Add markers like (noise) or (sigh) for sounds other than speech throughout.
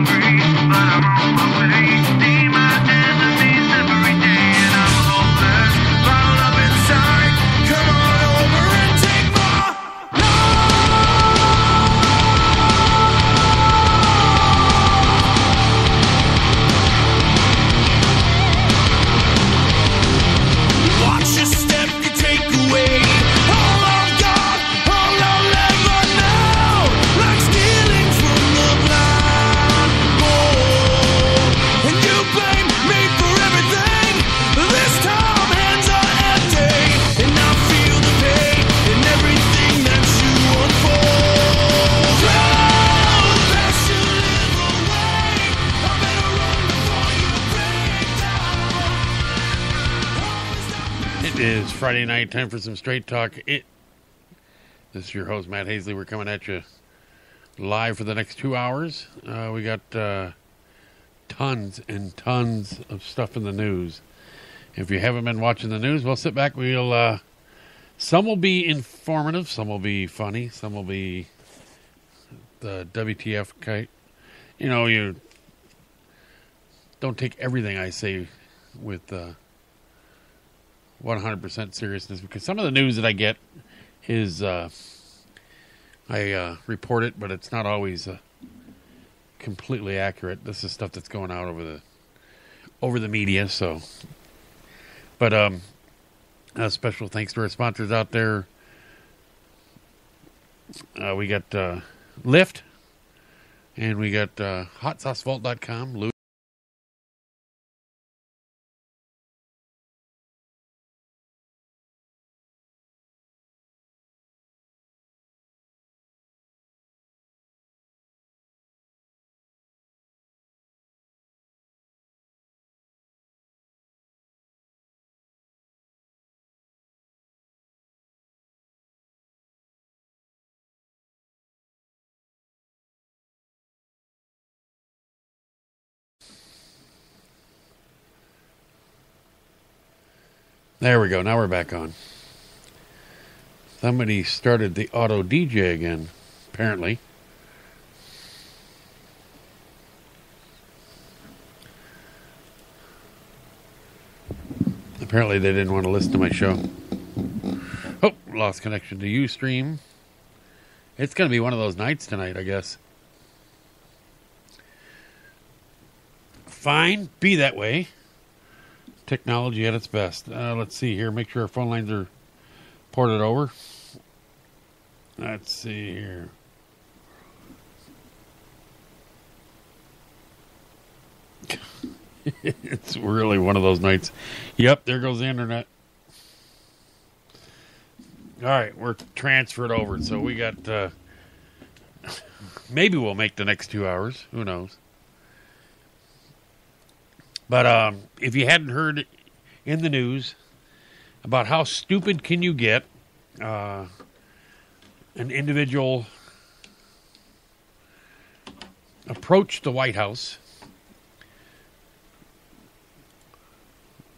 I'm but I'm on my way. Friday night. Time for some straight talk. It. This is your host Matt Hasley. We're coming at you live for the next two hours. Uh, we got uh, tons and tons of stuff in the news. If you haven't been watching the news, well, sit back. We'll. Uh, some will be informative. Some will be funny. Some will be the WTF kite. You know, you don't take everything I say with. Uh, 100% seriousness because some of the news that I get is uh, I uh, report it, but it's not always uh, completely accurate. This is stuff that's going out over the over the media. So, but um, a special thanks to our sponsors out there. Uh, we got uh, Lyft, and we got uh, HotSauceVault.com. There we go. Now we're back on. Somebody started the auto DJ again, apparently. Apparently, they didn't want to listen to my show. Oh, lost connection to Ustream. It's going to be one of those nights tonight, I guess. Fine, be that way technology at its best. Uh, let's see here. Make sure our phone lines are ported over. Let's see here. (laughs) it's really one of those nights. Yep, there goes the internet. All right, we're transferred over, so we got. Uh, (laughs) maybe we'll make the next two hours. Who knows? But um, if you hadn't heard in the news about how stupid can you get, uh, an individual approached the White House.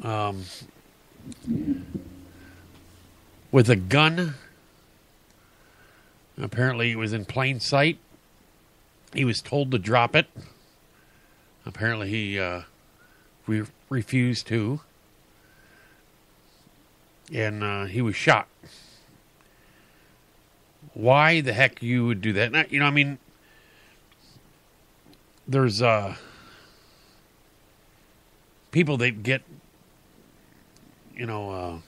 Um, with a gun. Apparently, it was in plain sight. He was told to drop it. Apparently, he uh, re- refused to, and uh, he was shot. Why the heck you would do that? you know, I mean, there's uh, people that get, you know, uh,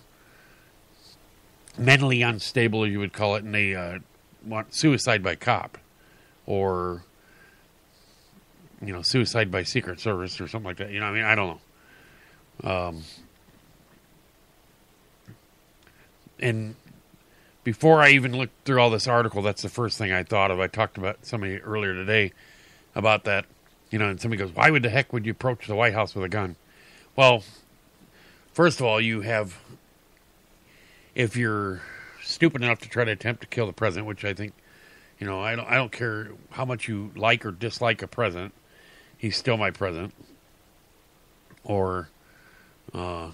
mentally unstable, you would call it, and they uh, want suicide by cop, or you know, suicide by Secret Service or something like that. You know, I mean, I don't know. Um, and before I even looked through all this article, that's the first thing I thought of. I talked about somebody earlier today about that, you know, and somebody goes, "Why would the heck would you approach the White House with a gun?" Well, first of all, you have, if you're stupid enough to try to attempt to kill the president, which I think, you know, I don't, I don't care how much you like or dislike a president he's still my president. Or uh,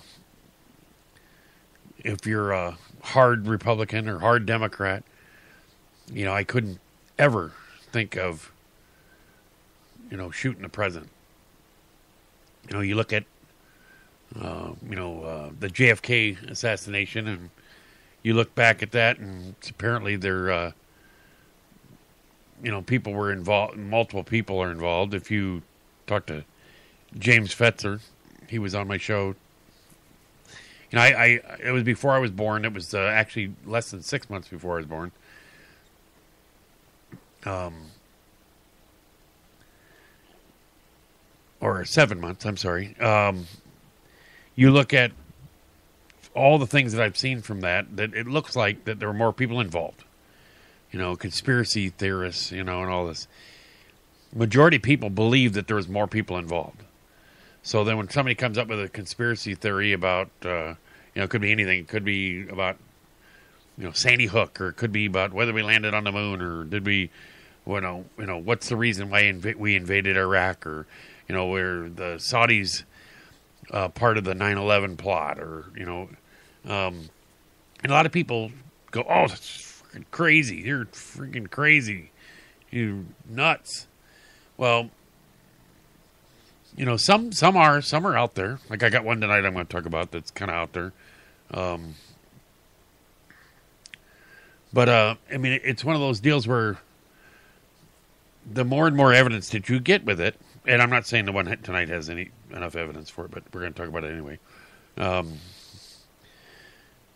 if you're a hard Republican or hard Democrat, you know, I couldn't ever think of you know, shooting the president. You know, you look at, uh, you know, uh, the JFK assassination, and you look back at that, and apparently there, uh, you know, people were involved. Multiple people are involved. If you talk to James Fetzer, he was on my show. You know, I, I it was before I was born. It was uh, actually less than six months before I was born. Um, or seven months. I'm sorry. Um, you look at all the things that I've seen from that. That it looks like that there were more people involved. You know, conspiracy theorists. You know, and all this. Majority of people believe that there was more people involved. So then, when somebody comes up with a conspiracy theory about, uh, you know, it could be anything. It could be about, you know, Sandy Hook, or it could be about whether we landed on the moon, or did we, you know, you know, what's the reason why inv- we invaded Iraq, or you know, where the Saudis uh, part of the 9/11 plot, or you know, um, and a lot of people go, "Oh, that's freaking crazy! You're freaking crazy! You nuts!" Well, you know, some some are some are out there. Like I got one tonight I'm going to talk about that's kind of out there. Um, but uh, I mean, it's one of those deals where the more and more evidence that you get with it, and I'm not saying the one tonight has any enough evidence for it, but we're going to talk about it anyway. Um,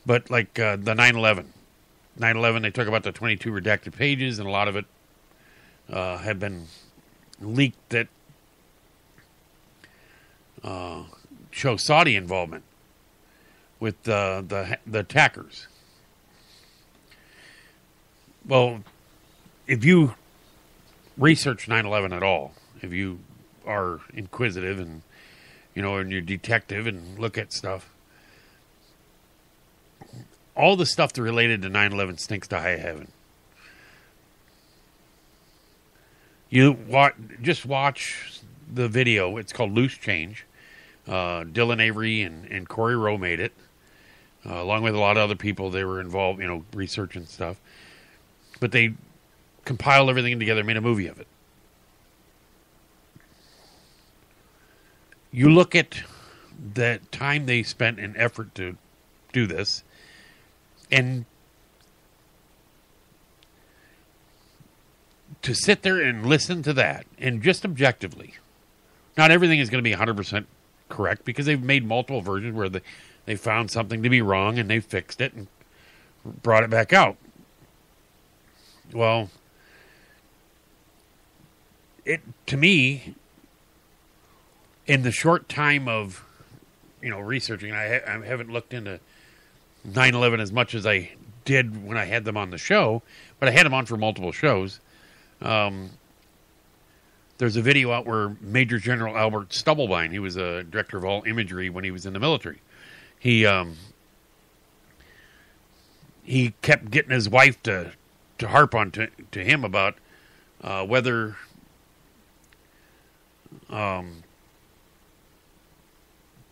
but like uh, the 9/11, 9/11, they talk about the 22 redacted pages, and a lot of it uh, have been leaked that uh, show Saudi involvement with uh, the the attackers. Well, if you research 9/11 at all, if you are inquisitive and you know and you're detective and look at stuff, all the stuff that related to 9/11 stinks to high heaven. You watch, just watch the video. It's called Loose Change. Uh, Dylan Avery and, and Corey Rowe made it, uh, along with a lot of other people. They were involved, you know, research and stuff. But they compiled everything together, made a movie of it. You look at the time they spent and effort to do this, and to sit there and listen to that, and just objectively, not everything is going to be 100% correct because they've made multiple versions where they, they found something to be wrong and they fixed it and brought it back out. Well, it to me, in the short time of you know researching, I, I haven't looked into 9/11 as much as I did when I had them on the show, but I had them on for multiple shows. Um, there's a video out where Major General Albert Stubblebine, he was a director of all imagery when he was in the military. He um, he kept getting his wife to to harp on to, to him about uh, whether um,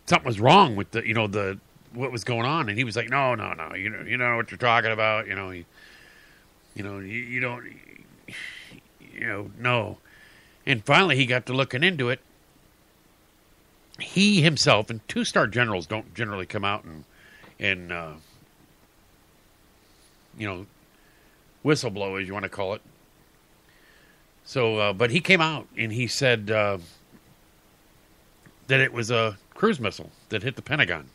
something was wrong with the you know the what was going on, and he was like, "No, no, no, you know, you know what you're talking about. You know, he, you know, you, you don't, you know, no." And finally, he got to looking into it. He himself and two star generals don't generally come out and and uh, you know whistleblow, as you want to call it. So, uh, but he came out and he said uh, that it was a cruise missile that hit the Pentagon.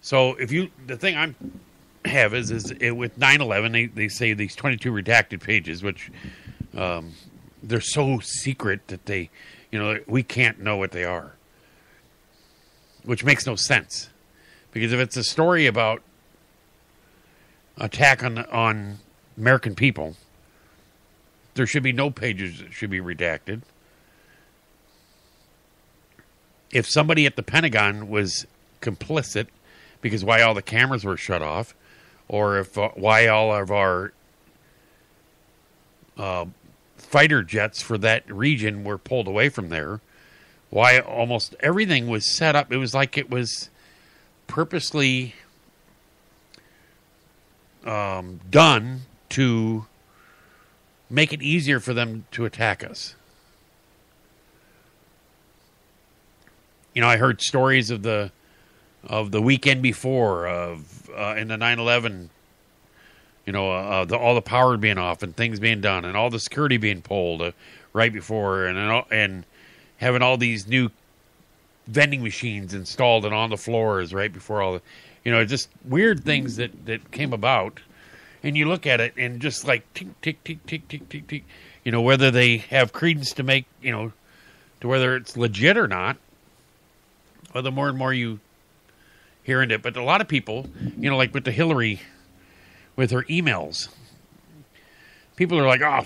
So, if you the thing I'm have is is it, with 9/11 they they say these 22 redacted pages, which um, they're so secret that they, you know, we can't know what they are, which makes no sense, because if it's a story about attack on on American people, there should be no pages that should be redacted. If somebody at the Pentagon was complicit, because why all the cameras were shut off, or if uh, why all of our uh, fighter jets for that region were pulled away from there, why almost everything was set up. It was like it was purposely um, done to make it easier for them to attack us. You know, I heard stories of the of the weekend before of uh, in the 9/11 you know, uh, the, all the power being off and things being done and all the security being pulled uh, right before and and, having all these new vending machines installed and on the floors right before all the, you know, just weird things that that came about. And you look at it and just like tick tick tick tick tick tick tick, you know, whether they have credence to make, you know, to whether it's legit or not. Well, the more and more you hearing it, but a lot of people, you know, like with the Hillary, with her emails, people are like, "Oh,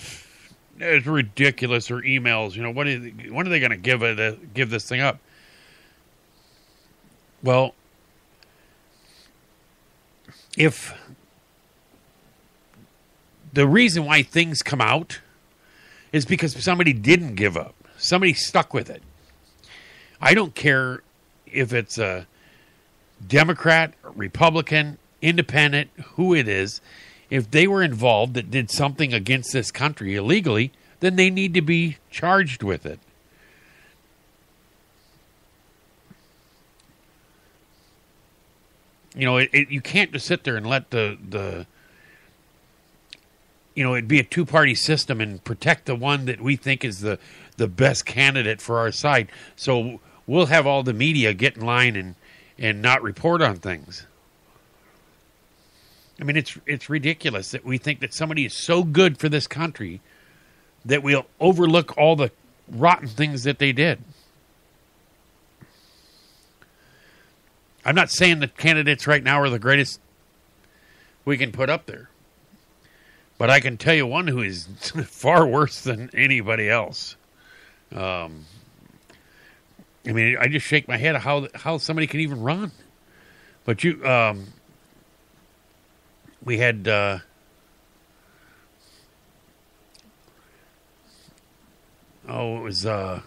it's ridiculous." Her emails, you know, what is, when are they going to give it, uh, give this thing up? Well, if the reason why things come out is because somebody didn't give up, somebody stuck with it. I don't care if it's a Democrat, Republican, Independent, who it is. If they were involved that did something against this country illegally, then they need to be charged with it. You know, it, it, you can't just sit there and let the the you know it'd be a two party system and protect the one that we think is the the best candidate for our side. So we'll have all the media get in line and and not report on things. I mean, it's it's ridiculous that we think that somebody is so good for this country that we'll overlook all the rotten things that they did. I'm not saying the candidates right now are the greatest we can put up there. But I can tell you one who is (laughs) far worse than anybody else. Um, I mean, I just shake my head how how somebody can even run. But you, um, we had uh, oh, it was uh,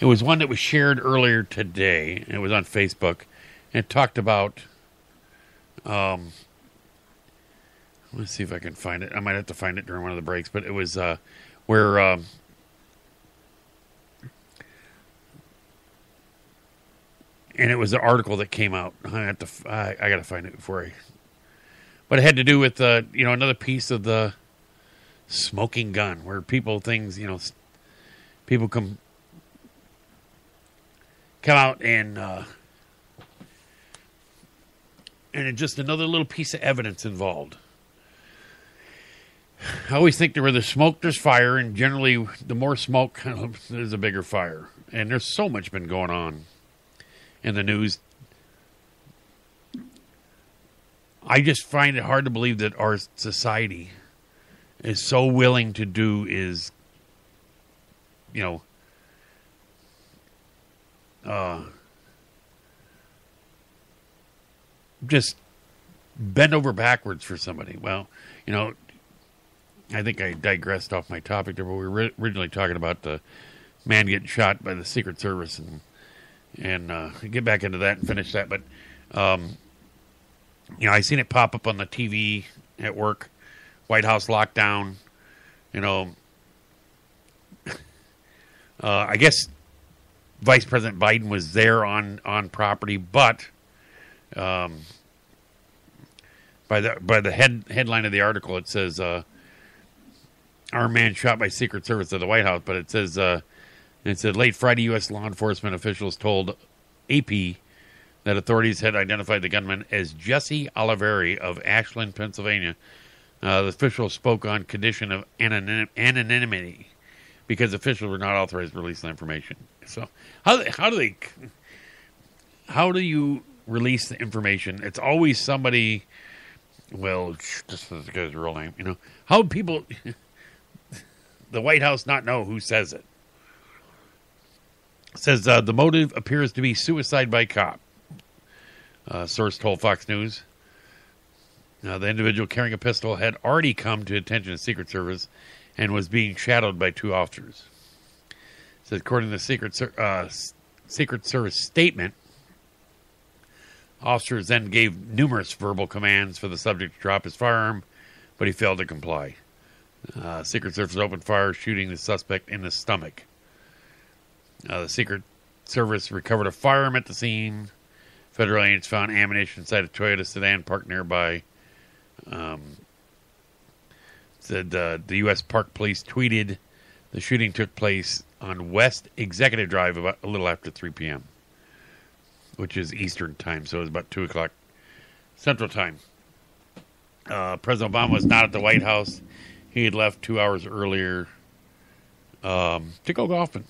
It was one that was shared earlier today. It was on Facebook. And it talked about. Um, let's see if I can find it. I might have to find it during one of the breaks, but it was uh, where. Um, and it was the article that came out. I have to. I, I got to find it before I. But it had to do with uh, you know another piece of the smoking gun, where people things you know people come come out and uh, and just another little piece of evidence involved. I always think that where there's smoke, there's fire, and generally, the more smoke, (laughs) there's a bigger fire. And there's so much been going on in the news. I just find it hard to believe that our society is so willing to do is, you know, uh, just bend over backwards for somebody. Well, you know, I think I digressed off my topic there, but we were originally talking about the man getting shot by the Secret Service, and and uh, get back into that and finish that. But um, you know, I seen it pop up on the TV at work, White House lockdown. You know, (laughs) uh, I guess Vice President Biden was there on on property, but um, by the by the head headline of the article, it says uh, "Armed man shot by Secret Service at the White House," but it says uh, it said late Friday, U.S. law enforcement officials told AP that authorities had identified the gunman as Jesse Olivieri of Ashland, Pennsylvania. Uh, the official spoke on condition of anonymity because officials were not authorized to release the information. So how how do they how do you release the information? It's always somebody. Well, this is the guy's real name. You know how people the White House not know who says it. says uh, the motive appears to be suicide by cop. Uh, source told Fox News. Uh, the individual carrying a pistol had already come to attention of Secret Service and was being shadowed by two officers. So according to the Secret, uh, Secret Service statement, Officers then gave numerous verbal commands for the subject to drop his firearm, but he failed to comply. Uh, Secret Service opened fire, shooting the suspect in the stomach. Uh, the Secret Service recovered a firearm at the scene. Federal agents found ammunition inside a Toyota sedan parked nearby. Um, said uh, the U.S. Park Police tweeted the shooting took place on West Executive Drive about a little after 3 p.m., which is Eastern time, so it was about 2 o'clock Central time. Uh, President Obama was not at the White House. He had left two hours earlier um, to go golfing.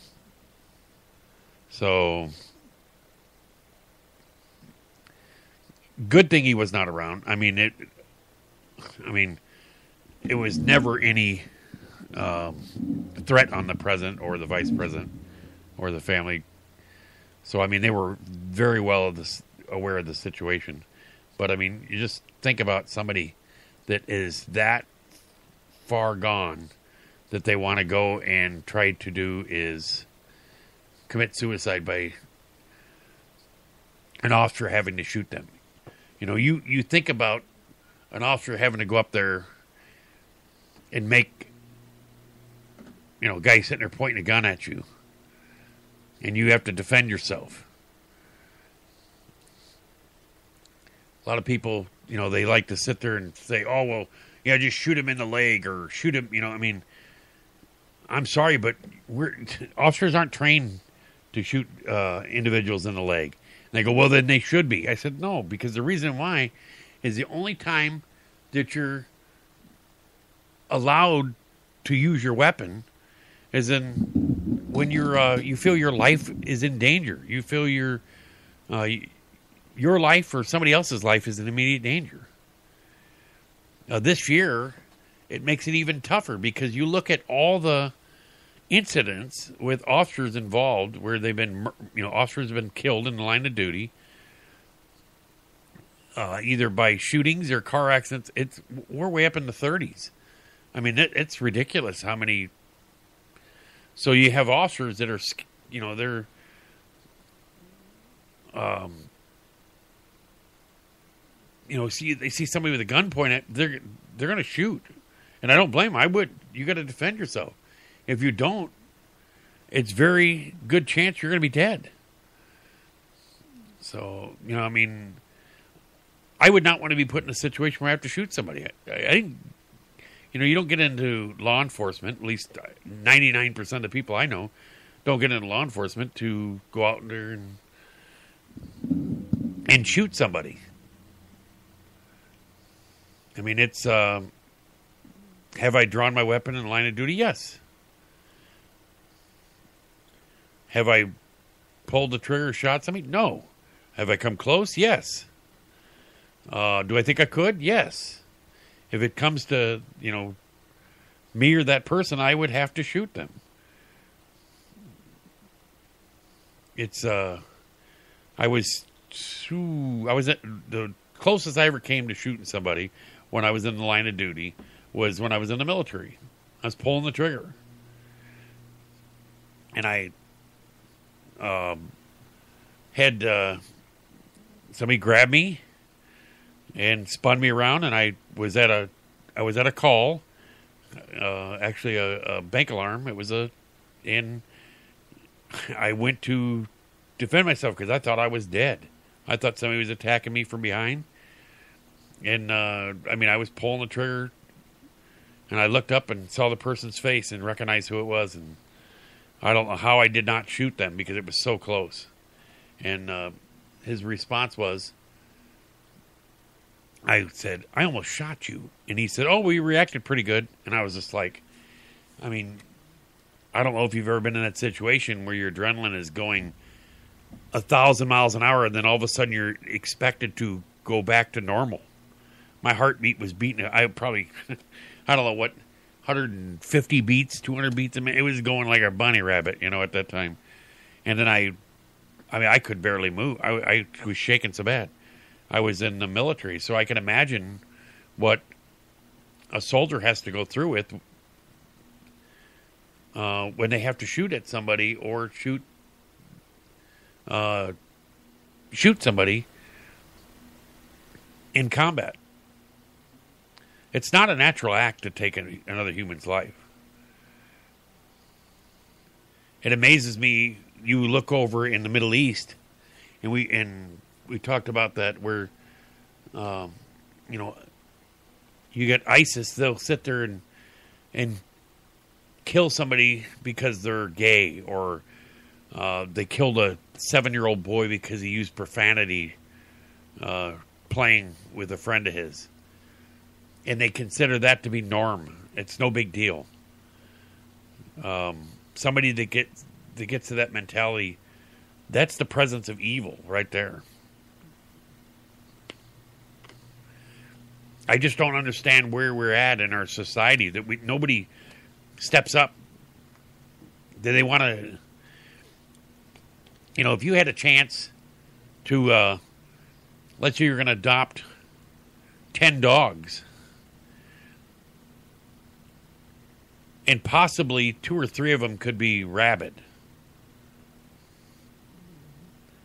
So, good thing he was not around. I mean, it. I mean, it was never any um, threat on the president or the vice president or the family. So, I mean, they were very well of this, aware of the situation. But I mean, you just think about somebody that is that far gone that they want to go and try to do is commit suicide by an officer having to shoot them. You know, you, you think about an officer having to go up there and make, you know, a guy sitting there pointing a gun at you, and you have to defend yourself. A lot of people, you know, they like to sit there and say, "Oh, well, yeah, just shoot him in the leg or shoot him." You know, I mean, I'm sorry, but we're (laughs) officers aren't trained to shoot uh, individuals in the leg. And they go, "Well, then they should be." I said, "No, because the reason why is the only time that you're allowed to use your weapon is in when you're uh, you feel your life is in danger. You feel your uh, your life or somebody else's life is in immediate danger. Uh, this year, it makes it even tougher because you look at all the incidents with officers involved where they've been, you know, officers have been killed in the line of duty, uh, either by shootings or car accidents. It's we're way up in the 30s. I mean, it, it's ridiculous how many. So you have officers that are, you know, they're, um, you know, see they see somebody with a gun pointed they're they're going to shoot, and I don't blame them. I would. You got to defend yourself. If you don't, it's very good chance you're going to be dead. So you know, I mean, I would not want to be put in a situation where I have to shoot somebody. I, I think, you know, you don't get into law enforcement. At least uh, ninety nine percent of people I know don't get into law enforcement to go out there and and shoot somebody. I mean, it's. Uh, have I drawn my weapon in line of duty? Yes. Have I pulled the trigger, shot somebody? No. Have I come close? Yes. Uh, do I think I could? Yes. If it comes to you know me or that person, I would have to shoot them. It's uh, I was, I was at the closest I ever came to shooting somebody when I was in the line of duty was when I was in the military. I was pulling the trigger. And I um, had uh, somebody grab me and spun me around, and I was at a I was at a call, uh, actually a, a bank alarm. It was a, and I went to defend myself because I thought I was dead. I thought somebody was attacking me from behind, and uh, I mean, I was pulling the trigger, and I looked up and saw the person's face and recognized who it was, and I don't know how I did not shoot them because it was so close. And uh, his response was, I said, I almost shot you. And he said, Oh, you reacted pretty good. And I was just like, I mean, I don't know if you've ever been in that situation where your adrenaline is going a thousand miles an hour and then all of a sudden you're expected to go back to normal my heartbeat was beating. I probably, (laughs) I don't know what, 150 beats, 200 beats a minute. It was going like a bunny rabbit, you know, at that time. And then I, I mean, I could barely move. I, I was shaking so bad. I was in the military, so I can imagine what a soldier has to go through with uh, when they have to shoot at somebody or shoot uh, shoot somebody in combat. It's not a natural act to take another human's life. It amazes me. You look over in the Middle East, and we and we talked about that where, um, you know, you get ISIS. They'll sit there and and kill somebody because they're gay, or uh, they killed a seven-year-old boy because he used profanity uh, playing with a friend of his, and they consider that to be norm. It's no big deal. Um, somebody that gets that gets to that mentality, that's the presence of evil right there. I just don't understand where we're at in our society that we nobody steps up. Do they want to? You know, if you had a chance to, uh, let's say you're going to adopt ten dogs, and possibly two or three of them could be rabid.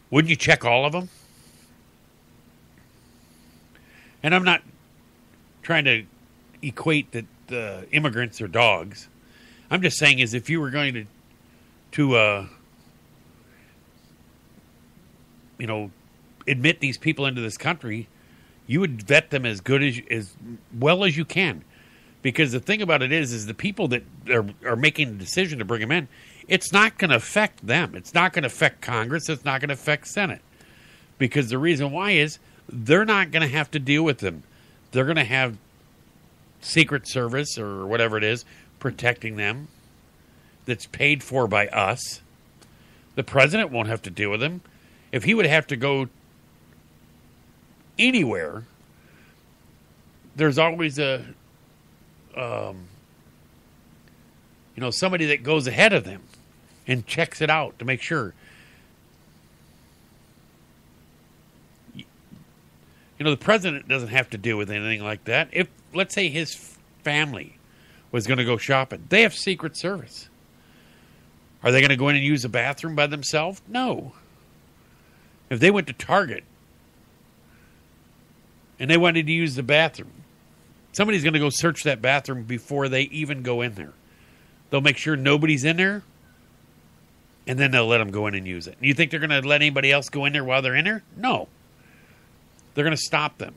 Wouldn't you check all of them? And I'm not trying to equate that immigrants are dogs. I'm just saying is if you were going to to uh, you know admit these people into this country, you would vet them as good as as well as you can. Because the thing about it is, is the people that are, are making the decision to bring them in, it's not going to affect them. It's not going to affect Congress. It's not going to affect Senate. Because the reason why is they're not going to have to deal with them. They're going to have Secret Service or whatever it is protecting them that's paid for by us. The president won't have to deal with them. If he would have to go anywhere, there's always a um, you know, somebody that goes ahead of them and checks it out to make sure. You know, the president doesn't have to deal with anything like that. If, let's say, his family was going to go shopping, they have Secret Service. Are they going to go in and use a bathroom by themselves? No. If they went to Target and they wanted to use the bathroom, somebody's going to go search that bathroom before they even go in there. They'll make sure nobody's in there, and then they'll let them go in and use it. You think they're going to let anybody else go in there while they're in there? No. They're going to stop them.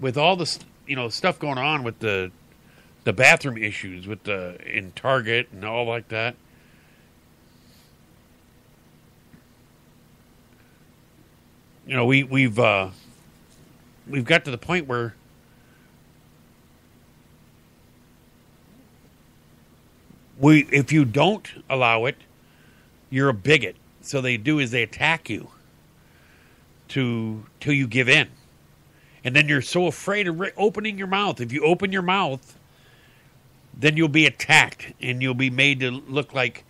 With all this, you know, stuff going on with the the bathroom issues with the in Target and all like that. You know, we we've uh, we've got to the point where we if you don't allow it, you're a bigot. So they do is they attack you to till you give in, and then you're so afraid of re- opening your mouth. If you open your mouth, then you'll be attacked and you'll be made to look like,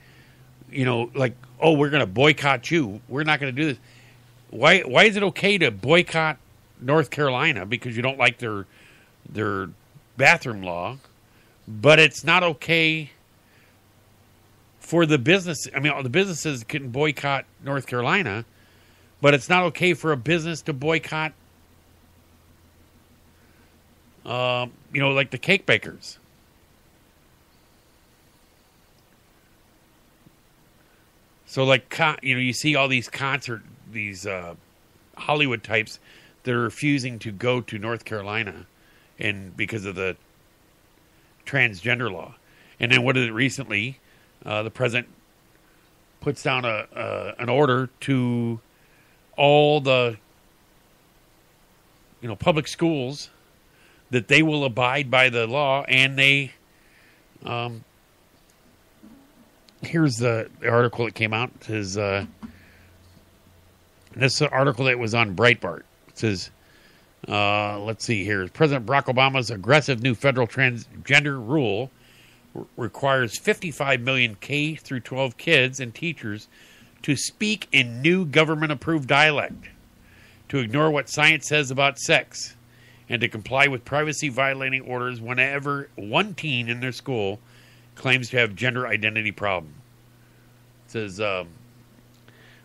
you know, like oh we're going to boycott you. We're not going to do this. Why why is it okay to boycott North Carolina because you don't like their their bathroom law, but it's not okay for the business. I mean, the businesses can boycott North Carolina, but it's not okay for a business to boycott, um, you know, like the cake bakers. So, like, you know, you see all these concert, these uh, Hollywood types, they're refusing to go to North Carolina, and because of the transgender law. And then what did it recently? Uh, the president puts down a uh, an order to all the you know public schools that they will abide by the law and they um, here's the, the article that came out says uh, this article that was on Breitbart it says uh, let's see here President Barack Obama's aggressive new federal transgender rule requires 55 million K through 12 kids and teachers to speak in new government approved dialect, to ignore what science says about sex, and to comply with privacy violating orders whenever one teen in their school claims to have gender identity problem. It says um,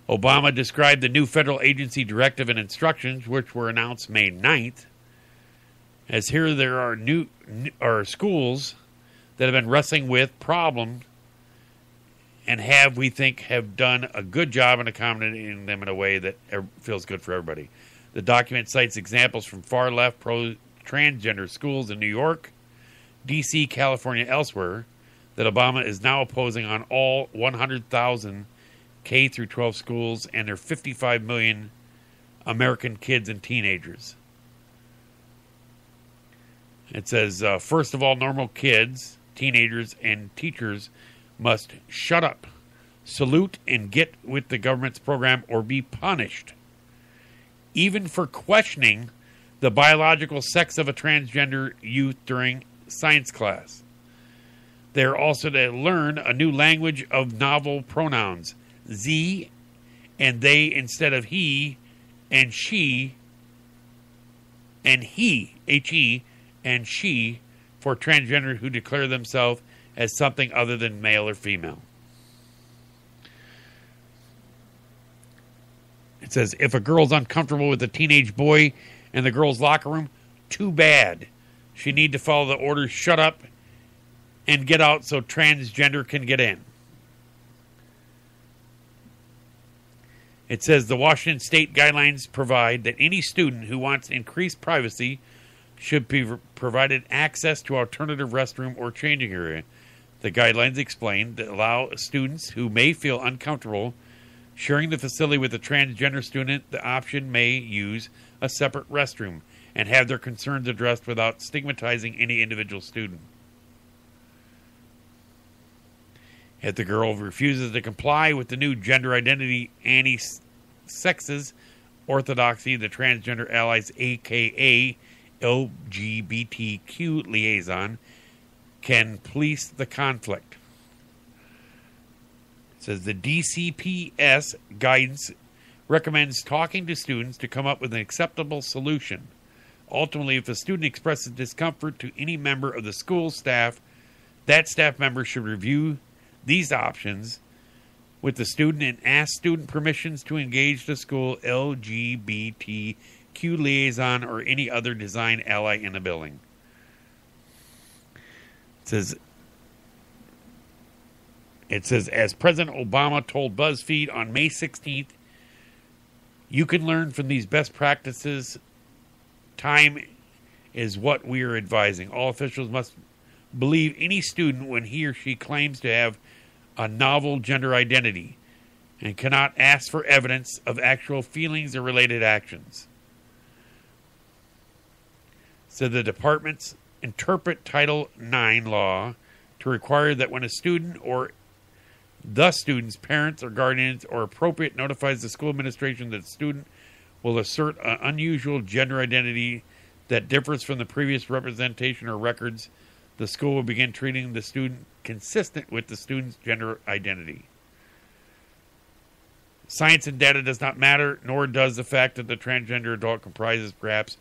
Obama described the new federal agency directive and instructions, which were announced May 9th, as here there are new or schools that have been wrestling with problems and have we think have done a good job in accommodating them in a way that feels good for everybody. The document cites examples from far left pro transgender schools in New York, DC, California, elsewhere that Obama is now opposing on all 100,000 K through 12 schools and their 55 million American kids and teenagers. It says, uh, first of all, normal kids, teenagers, and teachers must shut up, salute, and get with the government's program or be punished, even for questioning the biological sex of a transgender youth during science class. They are also to learn a new language of novel pronouns, Z and they instead of he and she and he, H E, and she for transgender who declare themselves as something other than male or female. It says if a girl's uncomfortable with a teenage boy in the girls' locker room, too bad. She need to follow the orders shut up and get out so transgender can get in. It says the Washington state guidelines provide that any student who wants increased privacy should be provided access to alternative restroom or changing area. The guidelines explain that allow students who may feel uncomfortable sharing the facility with a transgender student the option may use a separate restroom and have their concerns addressed without stigmatizing any individual student. If the girl refuses to comply with the new gender identity anti sexes orthodoxy, the transgender allies, aka LGBTQ liaison, can police the conflict. It says the DCPS guidance recommends talking to students to come up with an acceptable solution. Ultimately, if a student expresses discomfort to any member of the school staff, that staff member should review these options with the student and ask student permissions to engage the school LGBTQ liaison or any other design ally in the building. It says it says as President Obama told BuzzFeed on May 16th, you can learn from these best practices. Time is what we are advising. All officials must believe any student when he or she claims to have a novel gender identity and cannot ask for evidence of actual feelings or related actions. So the departments interpret Title IX law to require that when a student or the student's parents or guardians or appropriate notifies the school administration that the student will assert an unusual gender identity that differs from the previous representation or records, the school will begin treating the student consistent with the student's gender identity. Science and data does not matter, nor does the fact that the transgender adult comprises perhaps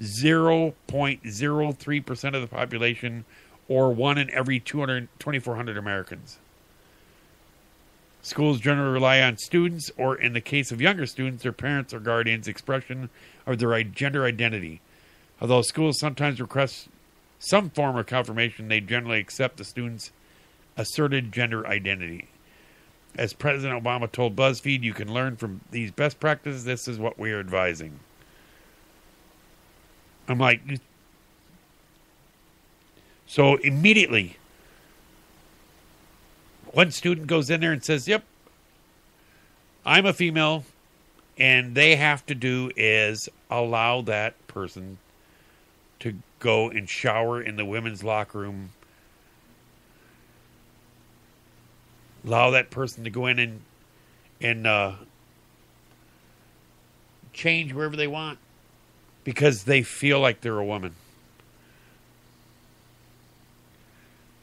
0.03% of the population or one in every 2,400 Americans. Schools generally rely on students, or in the case of younger students, their parents or guardians' expression of their gender identity. Although schools sometimes request some form of confirmation, they generally accept the student's asserted gender identity. As President Obama told BuzzFeed, you can learn from these best practices. This is what we are advising. I'm like, so immediately, one student goes in there and says, Yep, I'm a female, and they have to do is allow that person to go and shower in the women's locker room allow that person to go in and and uh, change wherever they want because they feel like they're a woman.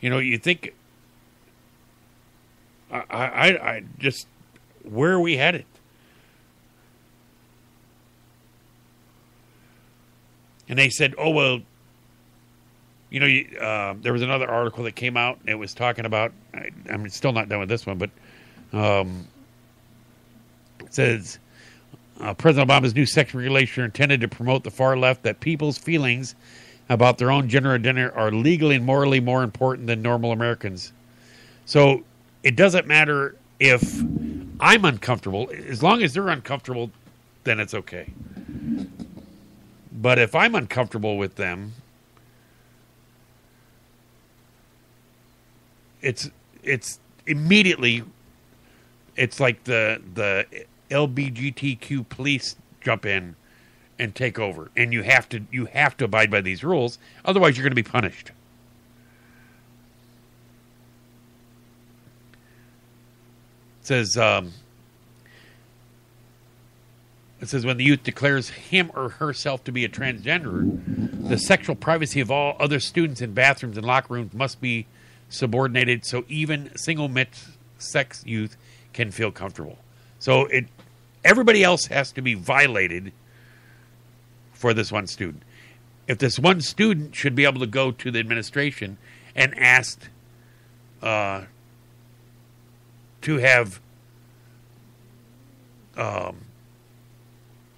You know, you think I, I, I just where are we headed? And they said, "Oh well, you know, uh, there was another article that came out. It was talking about. I, am still not done with this one, but um, says uh, President Obama's new sex regulation intended to promote the far left that people's feelings about their own gender identity are legally and morally more important than normal Americans. So it doesn't matter if I'm uncomfortable, as long as they're uncomfortable, then it's okay. But if I'm uncomfortable with them, it's it's immediately it's like the the LBGTQ police jump in and take over, and you have to you have to abide by these rules, otherwise you're going to be punished. It says um, it says when the youth declares him or herself to be a transgender, the sexual privacy of all other students in bathrooms and locker rooms must be subordinated, so even single sex youth can feel comfortable. So it everybody else has to be violated for this one student. If this one student should be able to go to the administration and ask uh, to have um,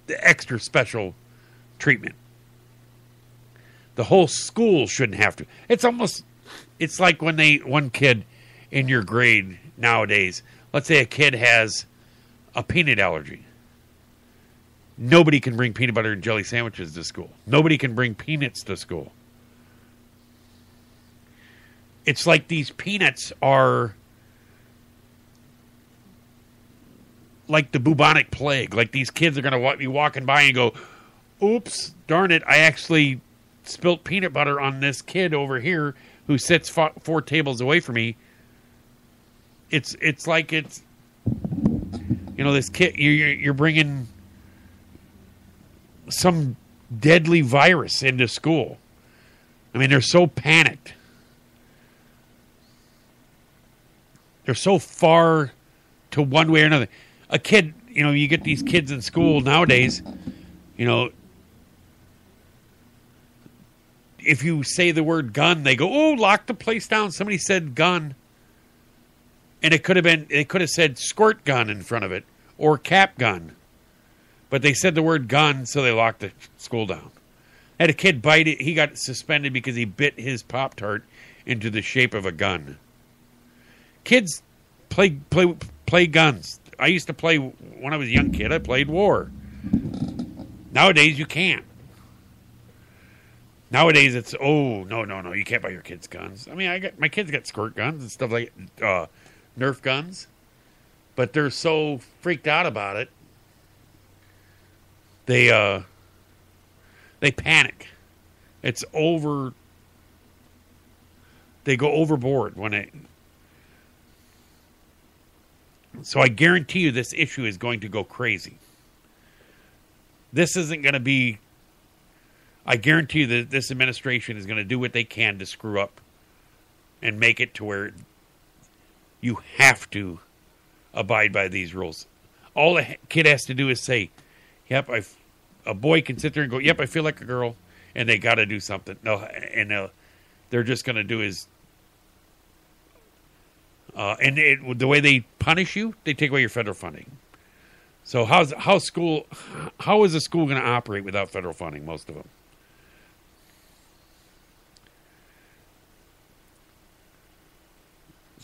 the extra special treatment. The whole school shouldn't have to. It's almost it's like when they one kid in your grade nowadays, let's say a kid has a peanut allergy. Nobody can bring peanut butter and jelly sandwiches to school. Nobody can bring peanuts to school. It's like these peanuts are like the bubonic plague. Like these kids are going to be walking by and go, "Oops, darn it! I actually spilt peanut butter on this kid over here who sits four, four tables away from me." It's it's like it's you know this kid you're you're bringing some deadly virus into school. I mean, they're so panicked. They're so far to one way or another. A kid, you know, you get these kids in school nowadays, you know, if you say the word gun, they go, "Oh, lock the place down." Somebody said gun. And it could have been it could have said squirt gun in front of it or cap gun. But they said the word gun, so they locked the school down. Had a kid bite it. He got suspended because he bit his Pop Tart into the shape of a gun. Kids play play play guns. I used to play when I was a young kid. I played war. Nowadays you can't. Nowadays it's oh no no no you can't buy your kids guns. I mean I got my kids got squirt guns and stuff like uh, Nerf guns, but they're so freaked out about it they uh they panic. It's over they go overboard when it so I guarantee you this issue is going to go crazy. This isn't going to be I guarantee you that this administration is going to do what they can to screw up and make it to where you have to abide by these rules. All a kid has to do is say, "Yep, I a boy can sit there and go, "Yep, I feel like a girl," and they got to do something. No, and uh, they're just going to do is, uh, and it, the way they punish you, they take away your federal funding. So how's how school how is a school going to operate without federal funding? Most of them.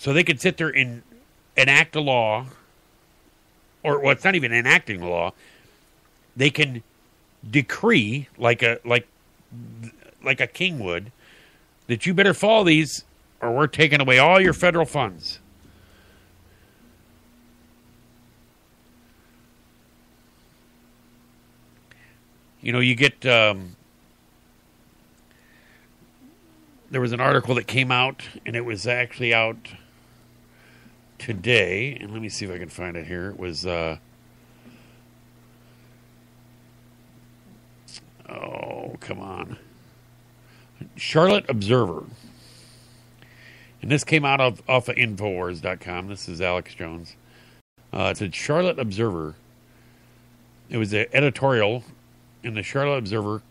So they could sit there and enact a law, or well, it's not even enacting a law. They can decree like a like like a king would that you better follow these or we're taking away all your federal funds. You know, you get um, there was an article that came out and it was actually out today and let me see if I can find it here. It was uh, Oh, come on. Charlotte Observer. And this came out of off of Infowars.com. This is Alex Jones. Uh, it said Charlotte Observer. It was an editorial in the Charlotte Observer.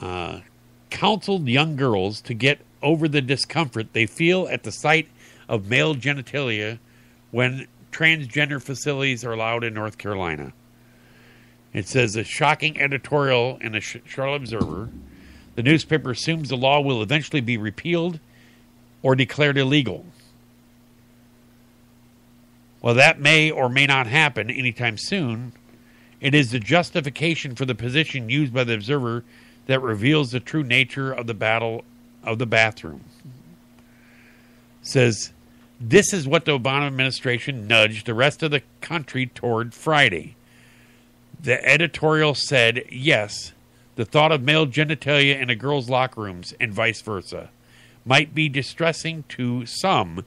Uh, counseled young girls to get over the discomfort they feel at the sight of male genitalia when transgender facilities are allowed in North Carolina. It says a shocking editorial in the Charlotte Observer. The newspaper assumes the law will eventually be repealed or declared illegal. Well, that may or may not happen anytime soon. It is the justification for the position used by the observer that reveals the true nature of the battle of the bathroom. says this is what the Obama administration nudged the rest of the country toward Friday. The editorial said, yes, the thought of male genitalia in a girl's locker rooms and vice versa might be distressing to some,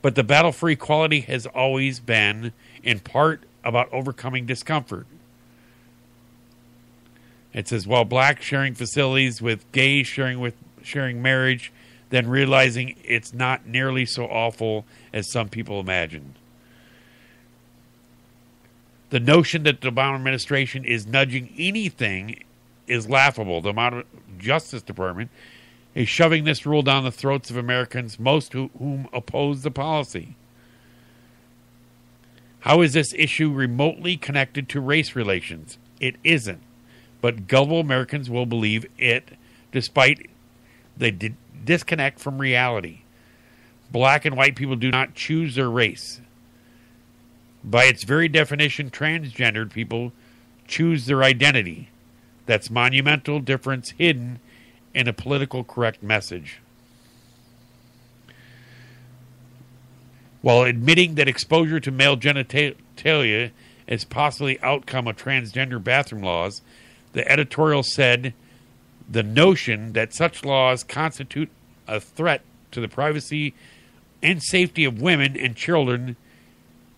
but the battle for equality has always been, in part, about overcoming discomfort. It says while blacks sharing facilities with gays sharing with sharing marriage, then realizing it's not nearly so awful as some people imagined. The notion that the Obama administration is nudging anything is laughable. The Justice Department is shoving this rule down the throats of Americans, most who, whom oppose the policy. How is this issue remotely connected to race relations? It isn't. But gullible Americans will believe it despite the disconnect from reality. Black and white people do not choose their race. By its very definition, transgendered people choose their identity. That's monumental difference hidden in a political correct message. While admitting that exposure to male genitalia is possibly outcome of transgender bathroom laws, the editorial said the notion that such laws constitute a threat to the privacy and safety of women and children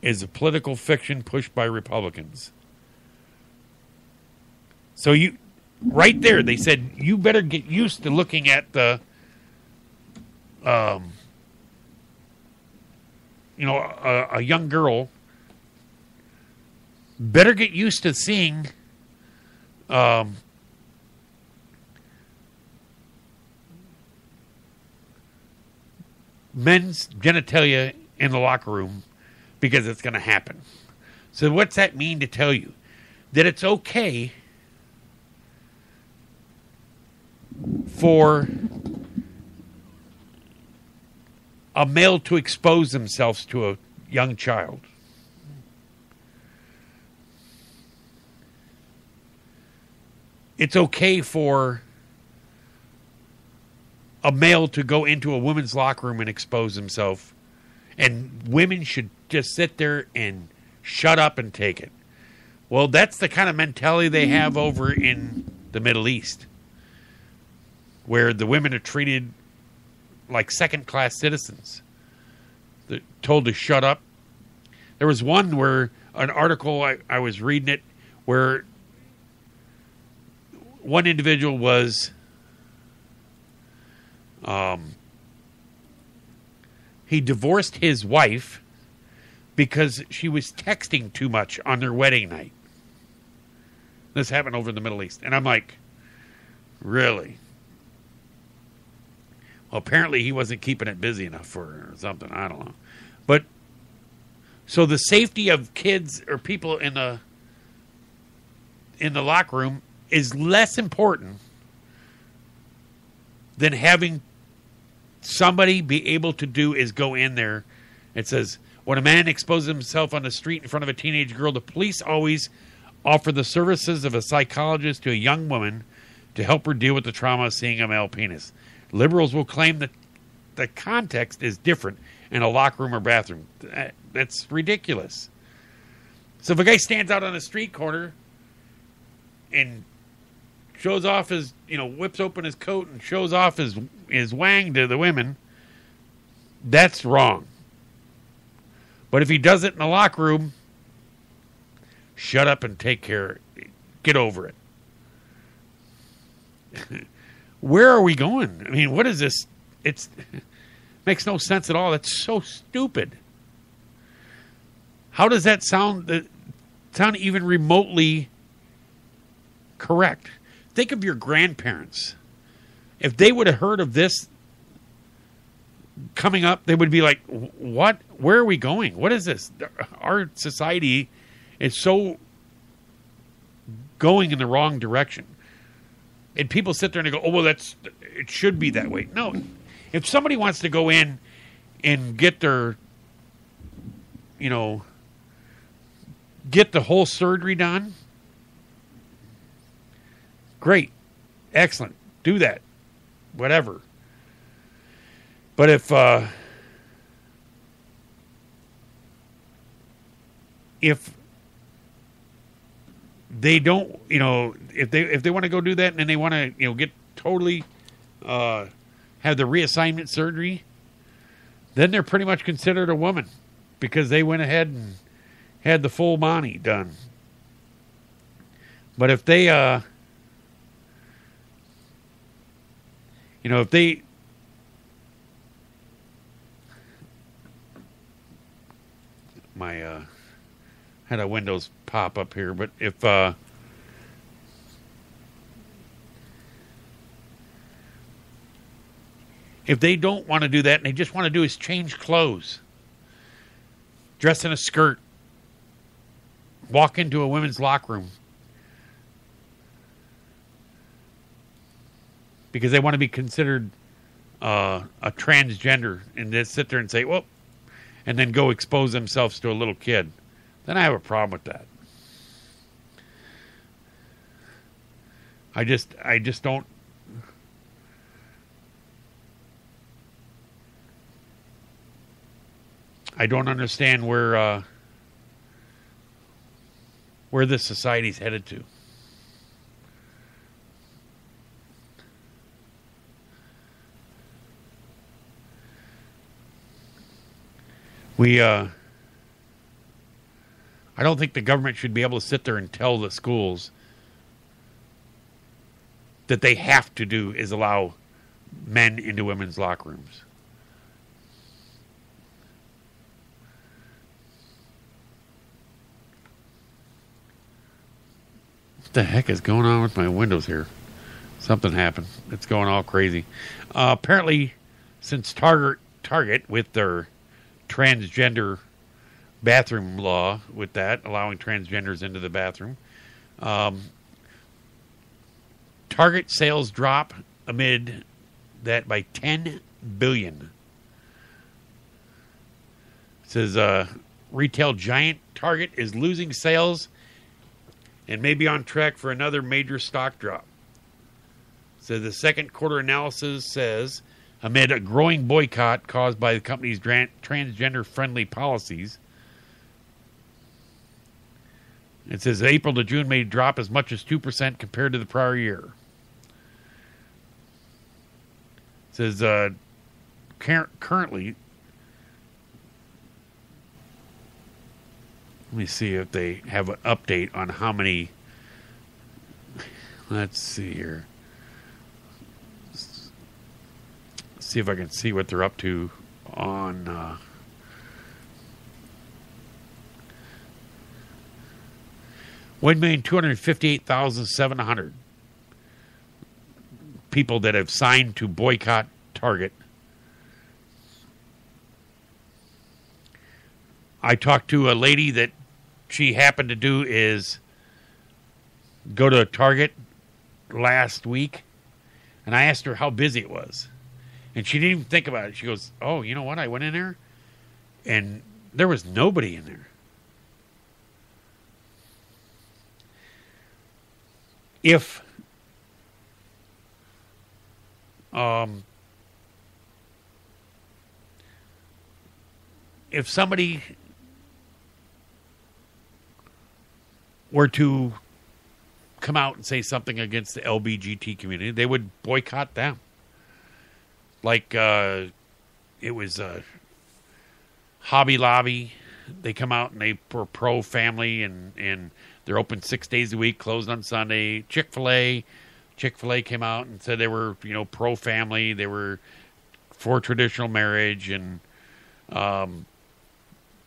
is a political fiction pushed by Republicans. So you right there they said you better get used to looking at the um you know a, a young girl better get used to seeing um men's genitalia in the locker room because it's going to happen. So, what's that mean to tell you? That it's okay for a male to expose themselves to a young child. It's okay for a male to go into a woman's locker room and expose himself, and women should just sit there and shut up and take it. Well, that's the kind of mentality they have over in the Middle East, where the women are treated like second class citizens. They're told to shut up. There was one where an article I, I was reading it where one individual was um, he divorced his wife because she was texting too much on their wedding night. This happened over in the Middle East. And I'm like, really? Well, apparently he wasn't keeping it busy enough for her or something. I don't know. But so the safety of kids or people in the in the locker room is less important than having somebody be able to do is go in there. It says, when a man exposes himself on the street in front of a teenage girl, the police always offer the services of a psychologist to a young woman to help her deal with the trauma of seeing a male penis. Liberals will claim that the context is different in a locker room or bathroom. That's ridiculous. So if a guy stands out on a street corner and shows off his, you know, whips open his coat and shows off his his wang to the women, that's wrong. But if he does it in the locker room, shut up and take care. Get over it. (laughs) Where are we going? I mean, what is this? It's (laughs) makes no sense at all. That's so stupid. How does that sound? Sound even remotely correct? Think of your grandparents. If they would have heard of this coming up, they would be like, "What? Where are we going? What is this? Our society is so going in the wrong direction." And people sit there and they go, "Oh, well, that's it should be that way." No, if somebody wants to go in and get their, you know, get the whole surgery done, great, excellent, do that, whatever. But if uh, if they don't, you know, if they if they want to go do that and they want to, you know, get totally uh, have the reassignment surgery, then they're pretty much considered a woman because they went ahead and had the full Monty done. But if they, uh, you know, if they my uh had a Windows pop up here, but if uh if they don't want to do that and they just want to do is change clothes, dress in a skirt, walk into a women's locker room because they want to be considered uh, a transgender and just sit there and say, well, and then go expose themselves to a little kid, then I have a problem with that. I just I just don't I don't understand where uh, where this society's headed to. We, uh, I don't think the government should be able to sit there and tell the schools that they have to do is allow men into women's locker rooms. What the heck is going on with my windows here? Something happened. It's going all crazy. Uh, apparently, since Target Target with their transgender bathroom law with that, allowing transgenders into the bathroom. Um, Target sales drop amid that by 10 billion. It says uh, retail giant Target is losing sales and may be on track for another major stock drop. So the second quarter analysis says amid a growing boycott caused by the company's transgender friendly policies. It says April to June may drop as much as 2% compared to the prior year. It says uh, currently, let me see if they have an update on how many. Let's see here. See if I can see what they're up to on. Uh, one million two hundred fifty-eight thousand seven hundred people that have signed to boycott Target. I talked to a lady that she happened to do is go to Target last week, and I asked her how busy it was. And she didn't even think about it. She goes, Oh, you know what? I went in there and there was nobody in there. If um, if somebody were to come out and say something against the LBGT community, they would boycott them like uh, it was uh, Hobby Lobby. They come out and they were pro family and and they're open six days a week, closed on Sunday. Chick Fil A, Chick Fil A came out and said they were you know pro family. They were for traditional marriage and um,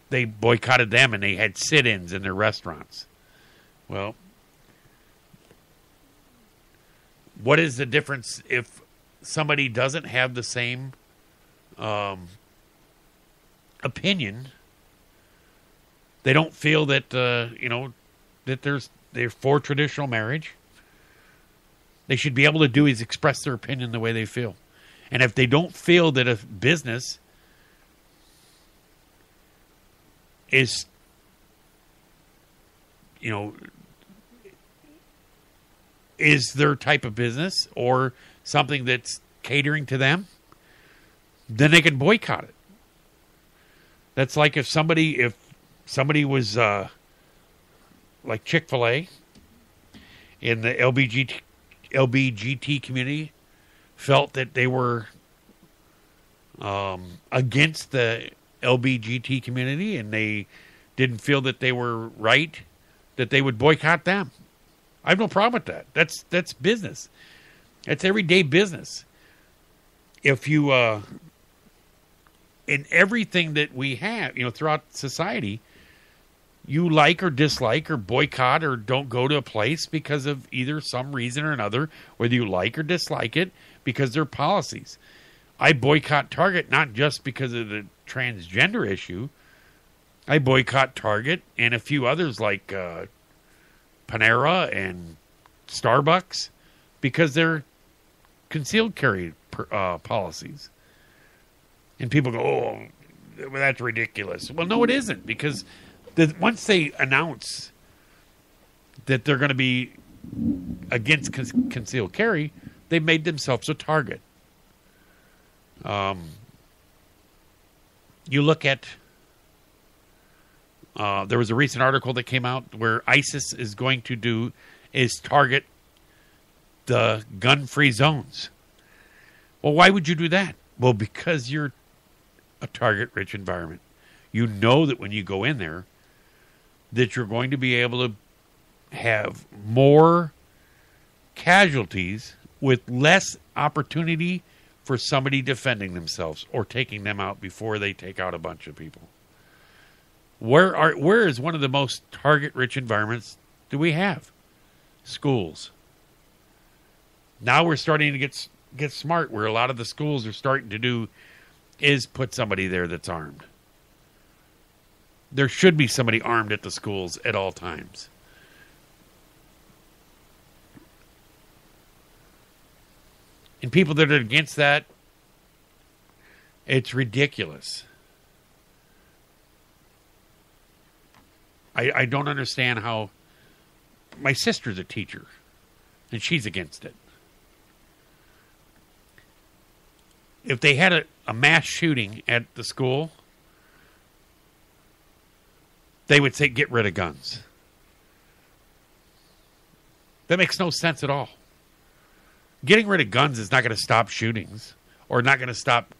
they boycotted them and they had sit-ins in their restaurants. Well, what is the difference if somebody doesn't have the same um, opinion. They don't feel that uh, you know that there's they're for traditional marriage. They should be able to do is express their opinion the way they feel. And if they don't feel that a business is you know is their type of business or something that's catering to them, then they can boycott it. That's like if somebody if somebody was uh, like Chick Fil A in the LBGT LBGT community felt that they were um, against the LBGT community and they didn't feel that they were right, that they would boycott them. I have no problem with that. That's that's business. That's everyday business. If you uh, in everything that we have, you know, throughout society, you like or dislike or boycott or don't go to a place because of either some reason or another, whether you like or dislike it, because their policies. I boycott Target not just because of the transgender issue. I boycott Target and a few others like uh, Panera and Starbucks because they're concealed carry uh, policies. And people go, oh, well, that's ridiculous. Well, no, it isn't because the, once they announce that they're going to be against con- concealed carry, they made themselves a target. Um, you look at uh, there was a recent article that came out where ISIS is going to do is target the gun-free zones. Well, why would you do that? Well, because you're a target-rich environment. You know that when you go in there, that you're going to be able to have more casualties with less opportunity for somebody defending themselves or taking them out before they take out a bunch of people. Where are where is one of the most target rich environments do we have? Schools. Now we're starting to get get smart where a lot of the schools are starting to do is put somebody there that's armed. There should be somebody armed at the schools at all times. And people that are against that, it's ridiculous. I, I don't understand how my sister's a teacher and she's against it. If they had a, a mass shooting at the school, they would say get rid of guns. That makes no sense at all. Getting rid of guns is not going to stop shootings or not going to stop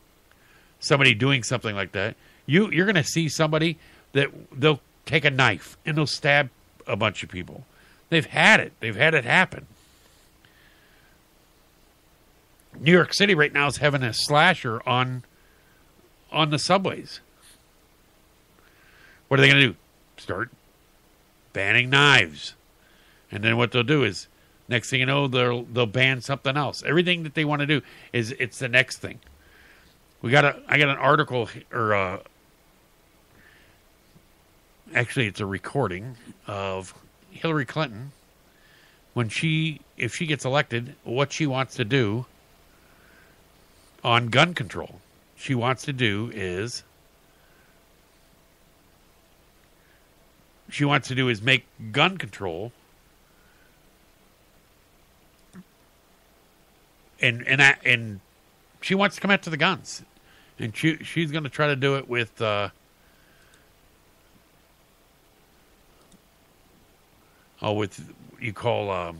somebody doing something like that. You you're going to see somebody that they'll take a knife and they'll stab a bunch of people. They've had it. They've had it happen. New York City right now is having a slasher on on the subways. What are they going to do? Start banning knives. And then what they'll do is next thing you know they'll they'll ban something else. Everything that they want to do is it's the next thing. We got a I got an article or uh, actually it's a recording of Hillary Clinton when she if she gets elected what she wants to do on gun control. She wants to do is she wants to do is make gun control and and and she wants to come out to the guns and she she's going to try to do it with uh, oh, with you call um,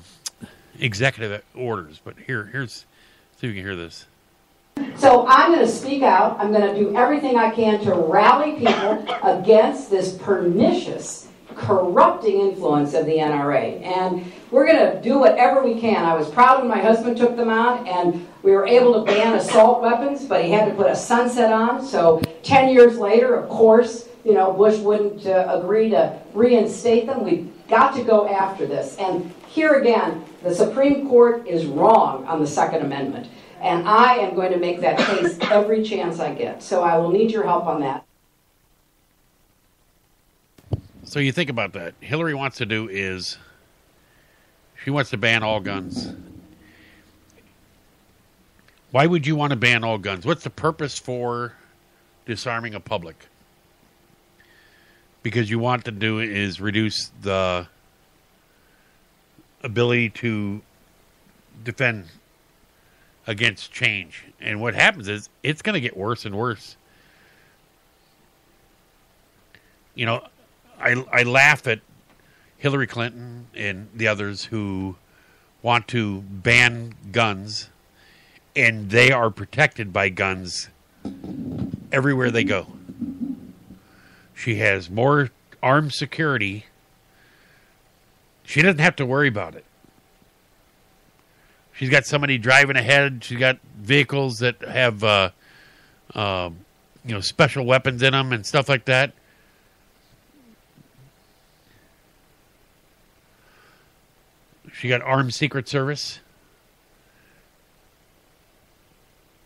executive orders. But here, here's see if you can hear this. So I'm going to speak out. I'm going to do everything I can to rally people against this pernicious, corrupting influence of the NRA. And we're going to do whatever we can. I was proud when my husband took them out, and we were able to ban assault weapons, but he had to put a sunset on. So 10 years later, of course, you know, Bush wouldn't uh, agree to reinstate them. We've got to go after this. And here again, the Supreme Court is wrong on the Second Amendment. And I am going to make that case every chance I get. So I will need your help on that. So you think about that. Hillary wants to do is she wants to ban all guns. Why would you want to ban all guns? What's the purpose for disarming a public? Because you want to do is reduce the ability to defend against change. And what happens is it's going to get worse and worse. You know, I I laugh at Hillary Clinton and the others who want to ban guns and they are protected by guns everywhere they go. She has more armed security. She doesn't have to worry about it. She's got somebody driving ahead. She's got vehicles that have, uh, uh, you know, special weapons in them and stuff like that. She got armed Secret Service.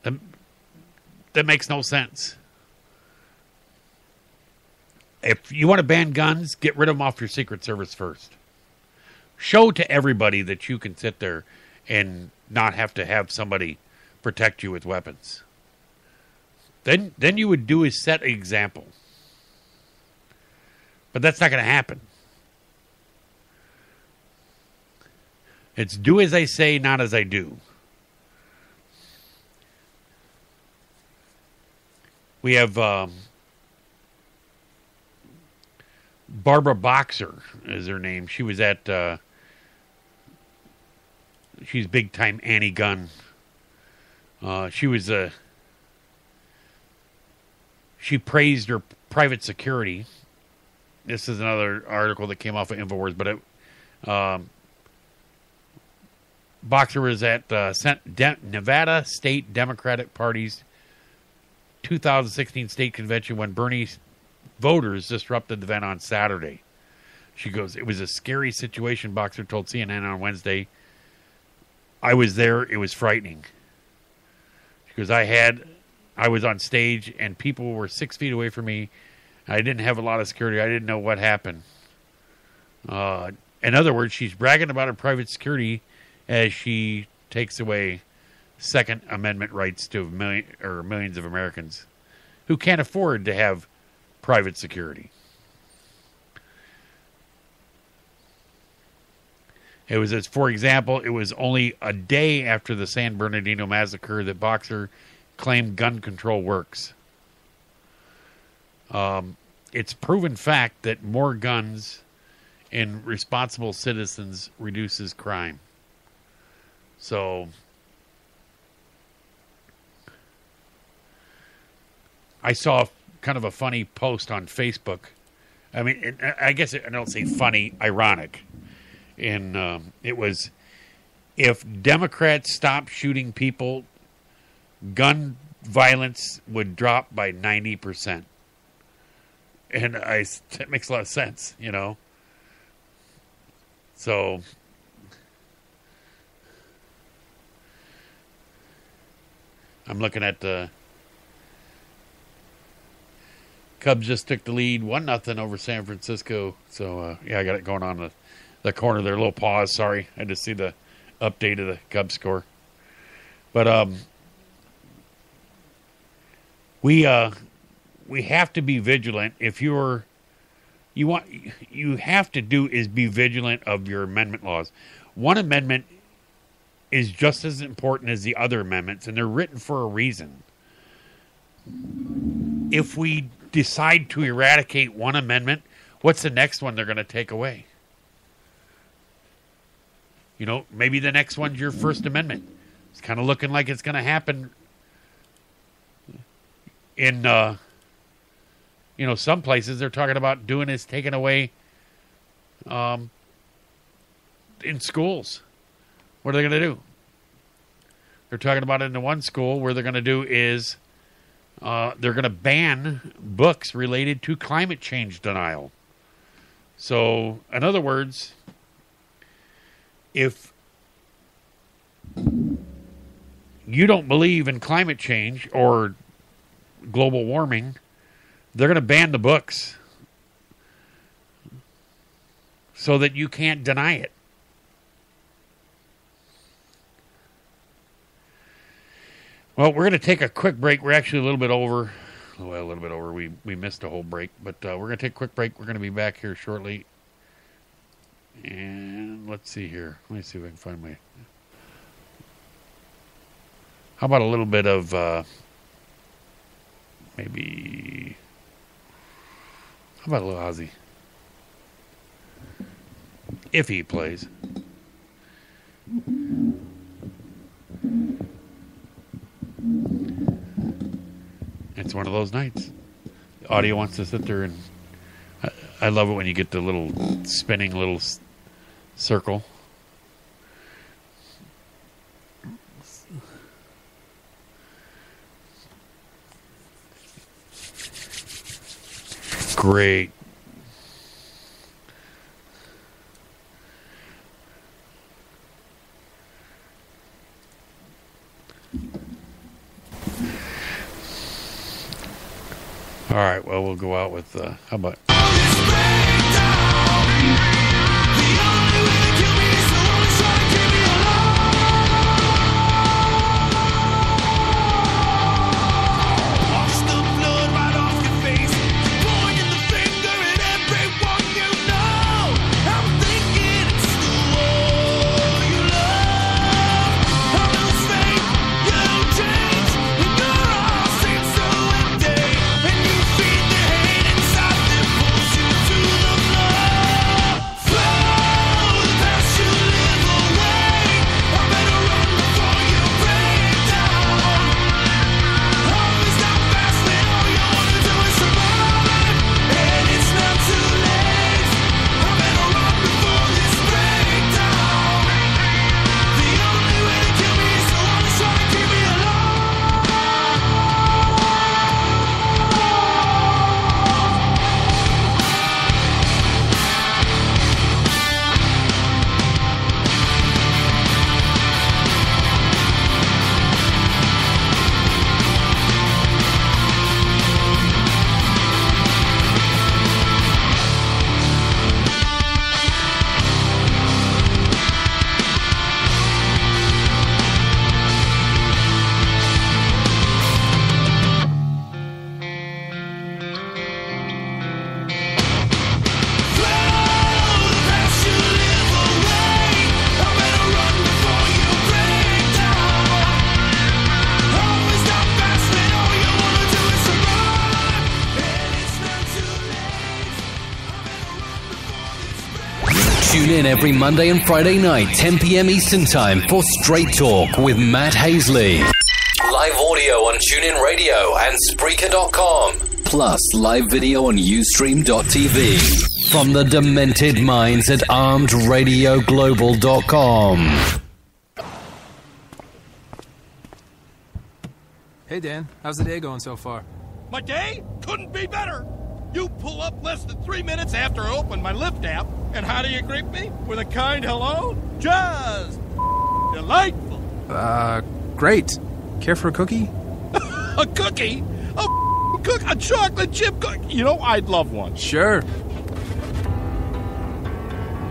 That, that makes no sense. If you want to ban guns, get rid of them off your Secret Service first. Show to everybody that you can sit there and not have to have somebody protect you with weapons. Then, then you would do is set example. But that's not going to happen. It's do as I say, not as I do. We have um, Barbara Boxer is her name. She was at uh, she's big time anti gun. Uh, she was a she praised her private security. This is another article that came off of Infowars, but it, um, Boxer was at uh, Nevada State Democratic Party's 2016 state convention when Bernie voters disrupted the event on Saturday. She goes, It was a scary situation, Boxer told CNN on Wednesday. I was there. It was frightening. because I had, I was on stage and people were six feet away from me. I didn't have a lot of security. I didn't know what happened. Uh, in other words, she's bragging about her private security as she takes away Second Amendment rights to million, or millions of Americans who can't afford to have private security. It was, as for example, it was only a day after the San Bernardino massacre that Boxer claimed gun control works. Um, it's proven fact that more guns in responsible citizens reduces crime. So I saw kind of a funny post on Facebook. I mean, I guess I don't say funny, ironic. And um, it was if Democrats stopped shooting people, gun violence would drop by 90%. And I, (laughs) that makes a lot of sense, you know? So I'm looking at the Cubs just took the lead, one nothing over San Francisco. So uh, yeah, I got it going on the the corner there. A little pause. Sorry, I just see the update of the Cubs score. But um, we uh, we have to be vigilant. If you're you want you have to do is be vigilant of your amendment laws. One amendment is just as important as the other amendments, and they're written for a reason. If we decide to eradicate one amendment, what's the next one they're going to take away? You know, maybe the next one's your First Amendment. It's kind of looking like it's going to happen in, uh, you know, some places they're talking about doing is taking away um, in schools. What are they going to do? They're talking about in the one school where they're going to do is uh, they're going to ban books related to climate change denial. So, in other words, you don't believe in climate change or global warming, they're going to ban the books so that you can't deny it. Well, we're going to take a quick break. We're actually a little bit over. Well, a little bit over. We we missed a whole break, but uh, we're going to take a quick break. We're going to be back here shortly. And let's see here. Let me see if I can find my. How about a little bit of uh, maybe? How about a little Ozzy? If he plays. It's one of those nights. The audio wants to sit there and. I, love it when you get the little spinning little circle. Great. All right. Well, we'll go out with uh, how about every Monday and Friday night, 10 p.m. Eastern Time for Straight Talk with Matt Hasley. Live audio on TuneIn Radio and Spreaker.com. Plus live video on Ustream.tv. From the demented minds at ArmedRadioGlobal.com. Hey Dan, how's the day going so far? My day couldn't be better. You pull up less than three minutes after I open my Lyft app, and how do you greet me? With a kind hello? Just delightful. Uh, great. Care for a cookie? (laughs) A cookie? A (laughs) cook? A chocolate chip cookie? You know, I'd love one. Sure.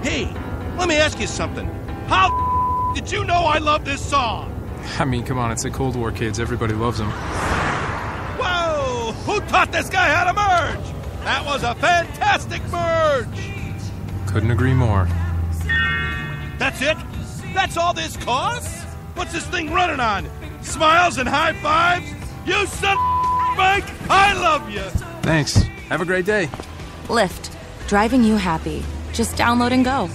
Hey, let me ask you something. How (laughs) did you know I love this song? I mean, come on, it's the Cold War kids. Everybody loves them. Whoa! Who taught this guy how to merge? That was a fantastic merge! Couldn't agree more. That's it? That's all this costs? What's this thing running on? Smiles and high fives? You son of a Mike! I love you! Thanks. Have a great day. Lyft, driving you happy. Just download and go.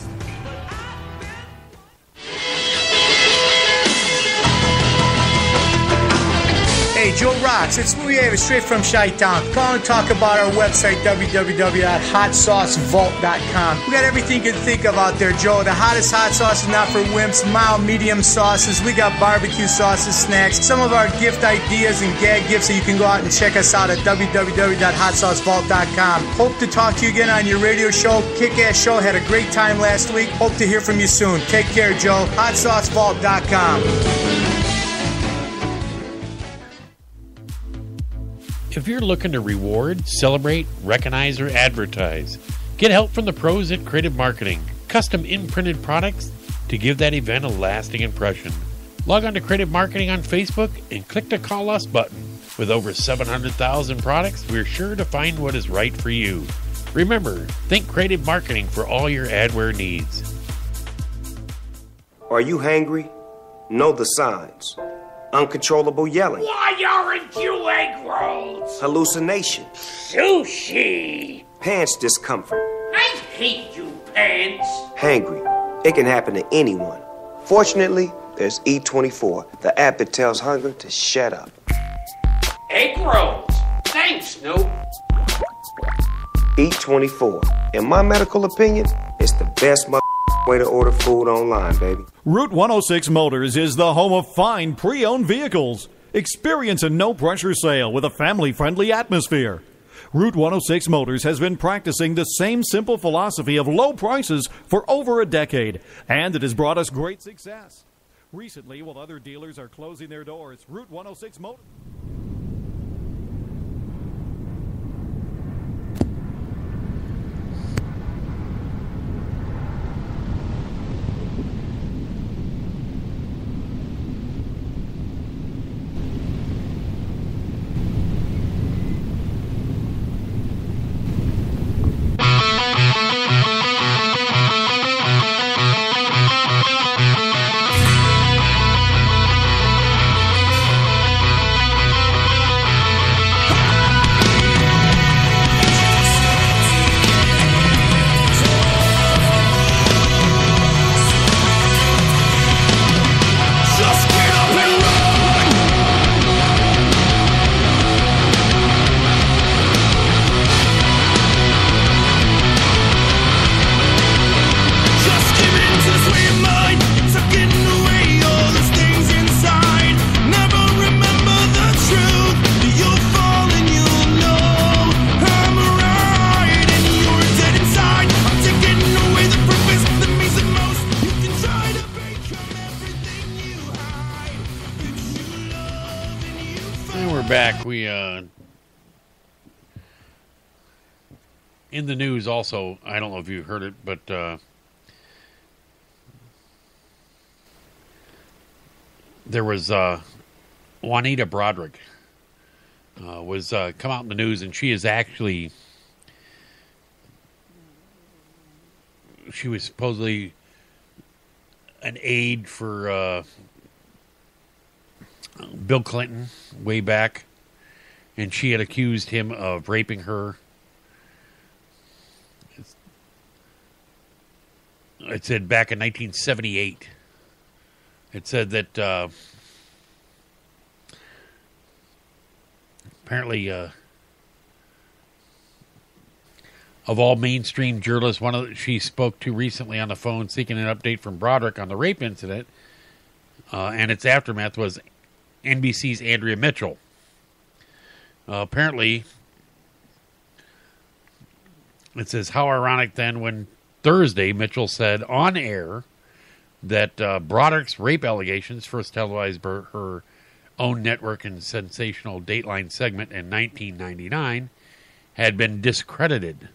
Hey, Joe Rocks, it's Louis Avis, straight from Chi Town. Call and talk about our website, www.hotsaucevault.com. We got everything you can think of out there, Joe. The hottest hot sauces, not for wimps, mild, medium sauces. We got barbecue sauces, snacks, some of our gift ideas and gag gifts, so you can go out and check us out at www.hotsaucevault.com. Hope to talk to you again on your radio show. Kick ass show. Had a great time last week. Hope to hear from you soon. Take care, Joe. HotSauceVault.com. If you're looking to reward, celebrate, recognize, or advertise, get help from the pros at Creative Marketing. Custom imprinted products to give that event a lasting impression. Log on to Creative Marketing on Facebook and click the Call Us button. With over 700,000 products, we're sure to find what is right for you. Remember, think Creative Marketing for all your adware needs. Are you hangry? Know the signs. Uncontrollable yelling. Why aren't you egg rolls? Hallucination. Sushi. Pants discomfort. I hate you, pants. Hangry. It can happen to anyone. Fortunately, there's Eat24, the app that tells hunger to shut up. Egg rolls. Thanks, Snoop. Eat24. In my medical opinion, it's the best mother way to order food online, baby. Route 106 Motors is the home of fine pre owned vehicles. Experience a no pressure sale with a family friendly atmosphere. Route 106 Motors has been practicing the same simple philosophy of low prices for over a decade, and it has brought us great success. Recently, while other dealers are closing their doors, Route 106 Motors. Also, I don't know if you heard it, but uh there was uh Juanita Broaddrick uh, was uh, come out in the news, and she is actually she was supposedly an aide for uh, Bill Clinton way back, and she had accused him of raping her. It said back in 1978. It said that uh, apparently, uh, of all mainstream journalists, one of the, she spoke to recently on the phone seeking an update from Broaddrick on the rape incident uh, and its aftermath was NBC's Andrea Mitchell. Uh, apparently, it says, How ironic then when Thursday Mitchell said on air that uh, Broaddrick's rape allegations, first televised by her own network and sensational Dateline segment in 1999, had been discredited.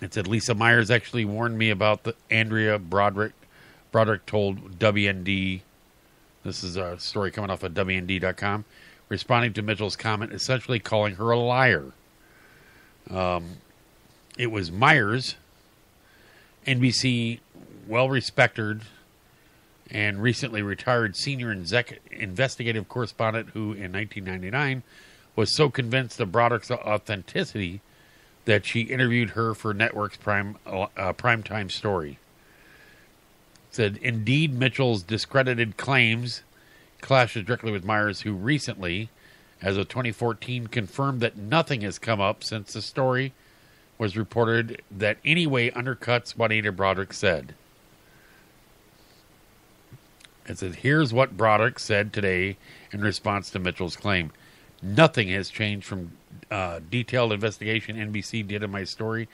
It said Lisa Myers actually warned me about the Andrea Broaddrick. Broaddrick told WND. This is a story coming off of WND.com, responding to Mitchell's comment, essentially calling her a liar. Um, it was Myers, NBC well respected and recently retired senior exec- investigative correspondent who, in 1999, was so convinced of Broaddrick's authenticity that she interviewed her for Network's prime uh, primetime story. Said indeed, Mitchell's discredited claims clashes directly with Myers, who recently, as of 2014, confirmed that nothing has come up since the story was reported that anyway undercuts what Ada Broaddrick said. It said, here's what Broaddrick said today in response to Mitchell's claim. Nothing has changed from uh, detailed investigation NBC did in my story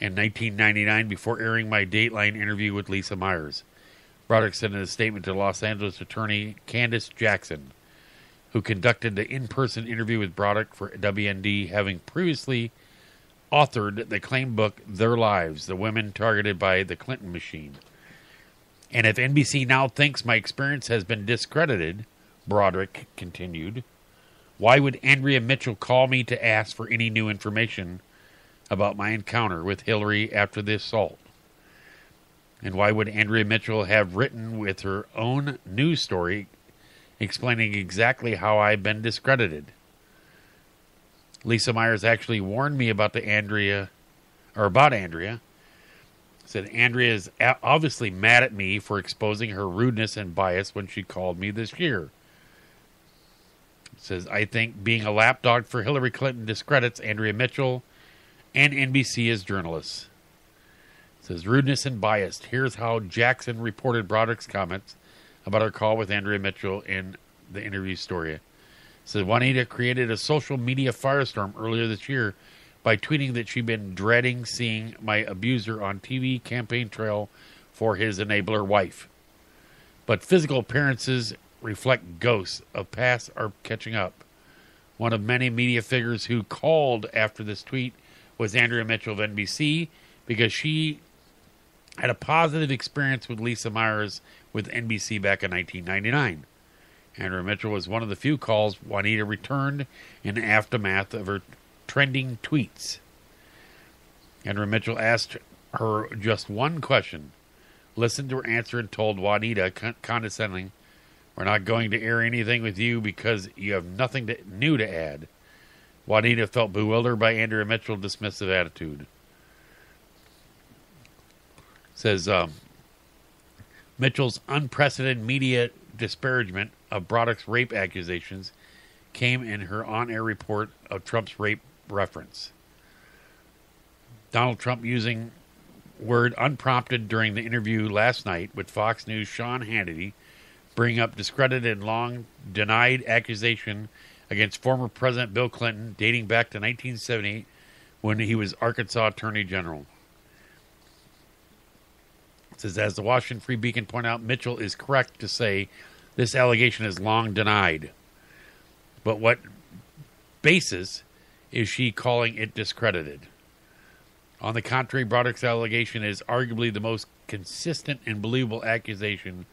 in 1999 before airing my Dateline interview with Lisa Myers. Broaddrick said in a statement to Los Angeles attorney Candice Jackson. who conducted the in person interview with Broaddrick for WND, having previously authored the claim book Their Lives The Women Targeted by the Clinton Machine. And if NBC now thinks my experience has been discredited, Broaddrick continued, why would Andrea Mitchell call me to ask for any new information about my encounter with Hillary after the assault? And why would Andrea Mitchell have written with her own news story explaining exactly how I've been discredited? Lisa Myers actually warned me about the Andrea, or about Andrea. Said Andrea is obviously mad at me for exposing her rudeness and bias when she called me this year. Says I think being a lapdog for Hillary Clinton discredits Andrea Mitchell and NBC as journalists. Says rudeness and biased. Here's how Jackson reported Broaddrick's comments about her call with Andrea Mitchell in the interview story. Says Juanita created a social media firestorm earlier this year by tweeting that she'd been dreading seeing my abuser on TV campaign trail for his enabler wife. But physical appearances reflect ghosts of past are catching up. One of many media figures who called after this tweet was Andrea Mitchell of NBC because she had a positive experience with Lisa Myers with NBC back in 1999. Andrea Mitchell was one of the few calls Juanita returned in aftermath of her trending tweets. Andrea Mitchell asked her just one question, listened to her answer, and told Juanita con- condescendingly, We're not going to air anything with you because you have nothing to, new to add. Juanita felt bewildered by Andrea Mitchell's dismissive attitude. Says um, Mitchell's unprecedented media disparagement of Broaddrick's rape accusations came in her on air report of Trump's rape reference. Donald Trump using word unprompted during the interview last night with Fox News' Sean Hannity, bringing up discredited and long denied accusation against former President Bill Clinton dating back to 1978 when he was Arkansas Attorney General. It says, as the Washington Free Beacon pointed out, Mitchell is correct to say this allegation is long denied. But what basis is she calling it discredited? On the contrary, Broaddrick's allegation is arguably the most consistent and believable accusation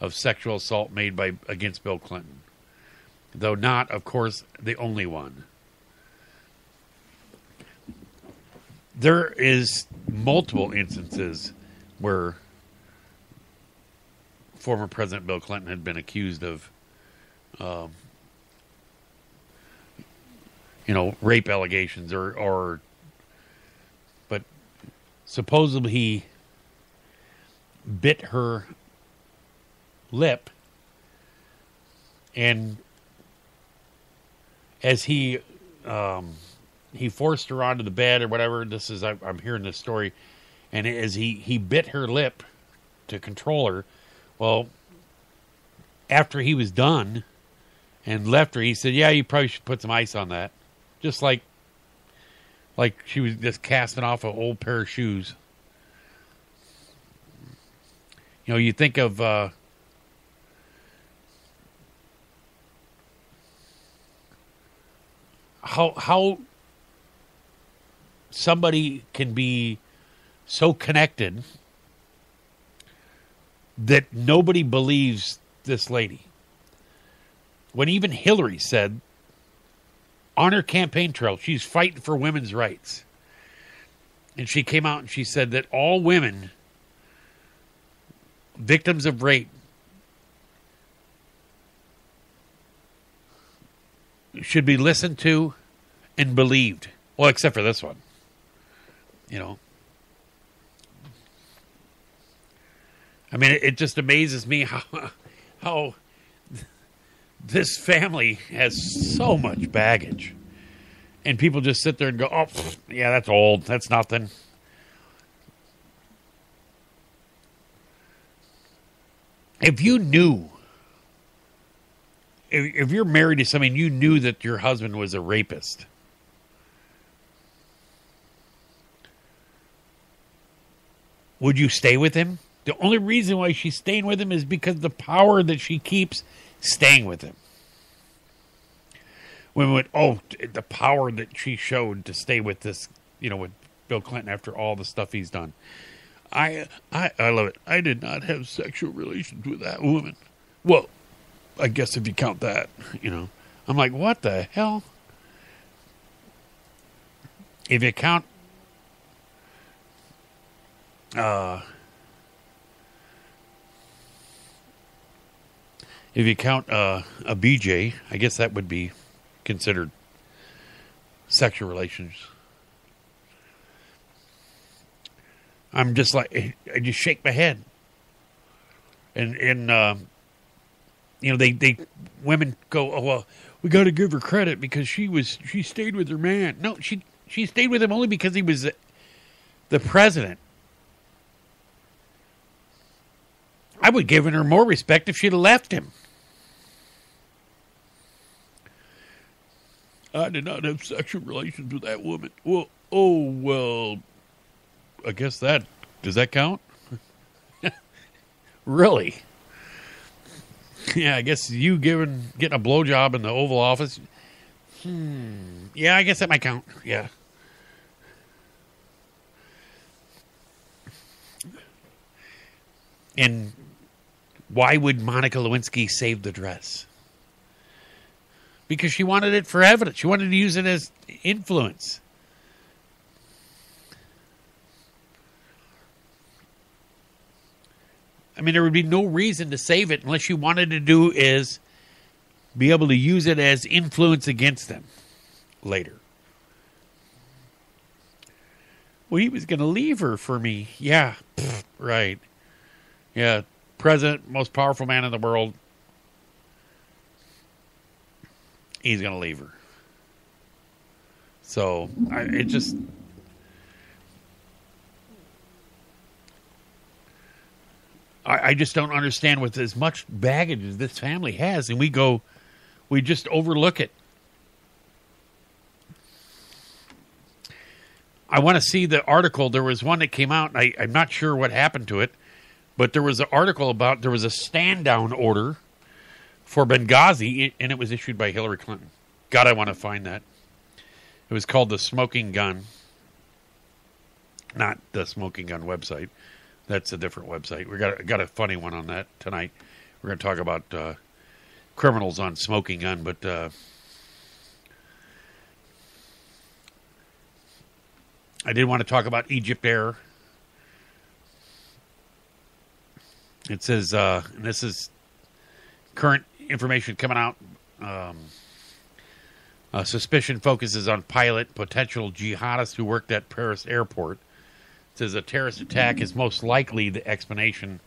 of sexual assault made by against Bill Clinton, though not, of course, the only one. There is multiple instances where former President Bill Clinton had been accused of, um, you know, rape allegations or, or, but supposedly he bit her lip and as he um, he forced her onto the bed or whatever this is I, i'm hearing this story and as he he bit her lip to control her well after he was done and left her he said yeah you probably should put some ice on that. Just like like she was just casting off an old pair of shoes. You know you think of uh how how somebody can be so connected that nobody believes this lady. When even Hillary said on her campaign trail, she's fighting for women's rights. And she came out and she said that all women victims of rape should be listened to and believed. Well, except for this one. You know. I mean, it, it just amazes me how (laughs) how this family has so much baggage. And people just sit there and go, "Oh, yeah, that's old. That's nothing." If you knew if, if you're married to somebody and you knew that your husband was a rapist, would you stay with him? The only reason why she's staying with him is because the power that she keeps staying with him. women went, oh, the power that she showed to stay with this, you know, with Bill Clinton after all the stuff he's done. I, I, I love it. I did not have sexual relations with that woman. Well, I guess if you count that, you know, I'm like, what the hell? If you count, uh, if you count uh, a BJ, I guess that would be considered sexual relations. I'm just like I just shake my head, and and uh, you know they they women go oh well we got to give her credit because she was she stayed with her man. No, she she stayed with him only because he was the president. I would give her more respect if she'd have left him. I did not have sexual relations with that woman. Well, oh well, I guess that does that count? (laughs) really? Yeah, I guess you giving getting a blowjob in the Oval Office. Hmm. Yeah, I guess that might count. Yeah. And why would Monica Lewinsky save the dress? Because she wanted it for evidence. She wanted to use it as influence. I mean, there would be no reason to save it unless you wanted to do is be able to use it as influence against them later. Well, he was going to leave her for me. Yeah, pfft, right. Yeah, president, most powerful man in the world. He's going to leave her. So I, it just I, I just don't understand with as much baggage as this family has, and we go, we just overlook it. I want to see the article. There was one that came out, and I, I'm not sure what happened to it, but there was an article about there was a stand down order for Benghazi, and it was issued by Hillary Clinton. God, I want to find that. It was called the Smoking Gun, not the Smoking Gun website. That's a different website. We got got a funny one on that tonight. We're going to talk about uh, criminals on Smoking Gun, but uh, I did want to talk about Egypt Air. It says, uh, and this is current information coming out. Um, uh, suspicion focuses on pilot, potential jihadist who worked at Paris airport. It says a terrorist attack is most likely the explanation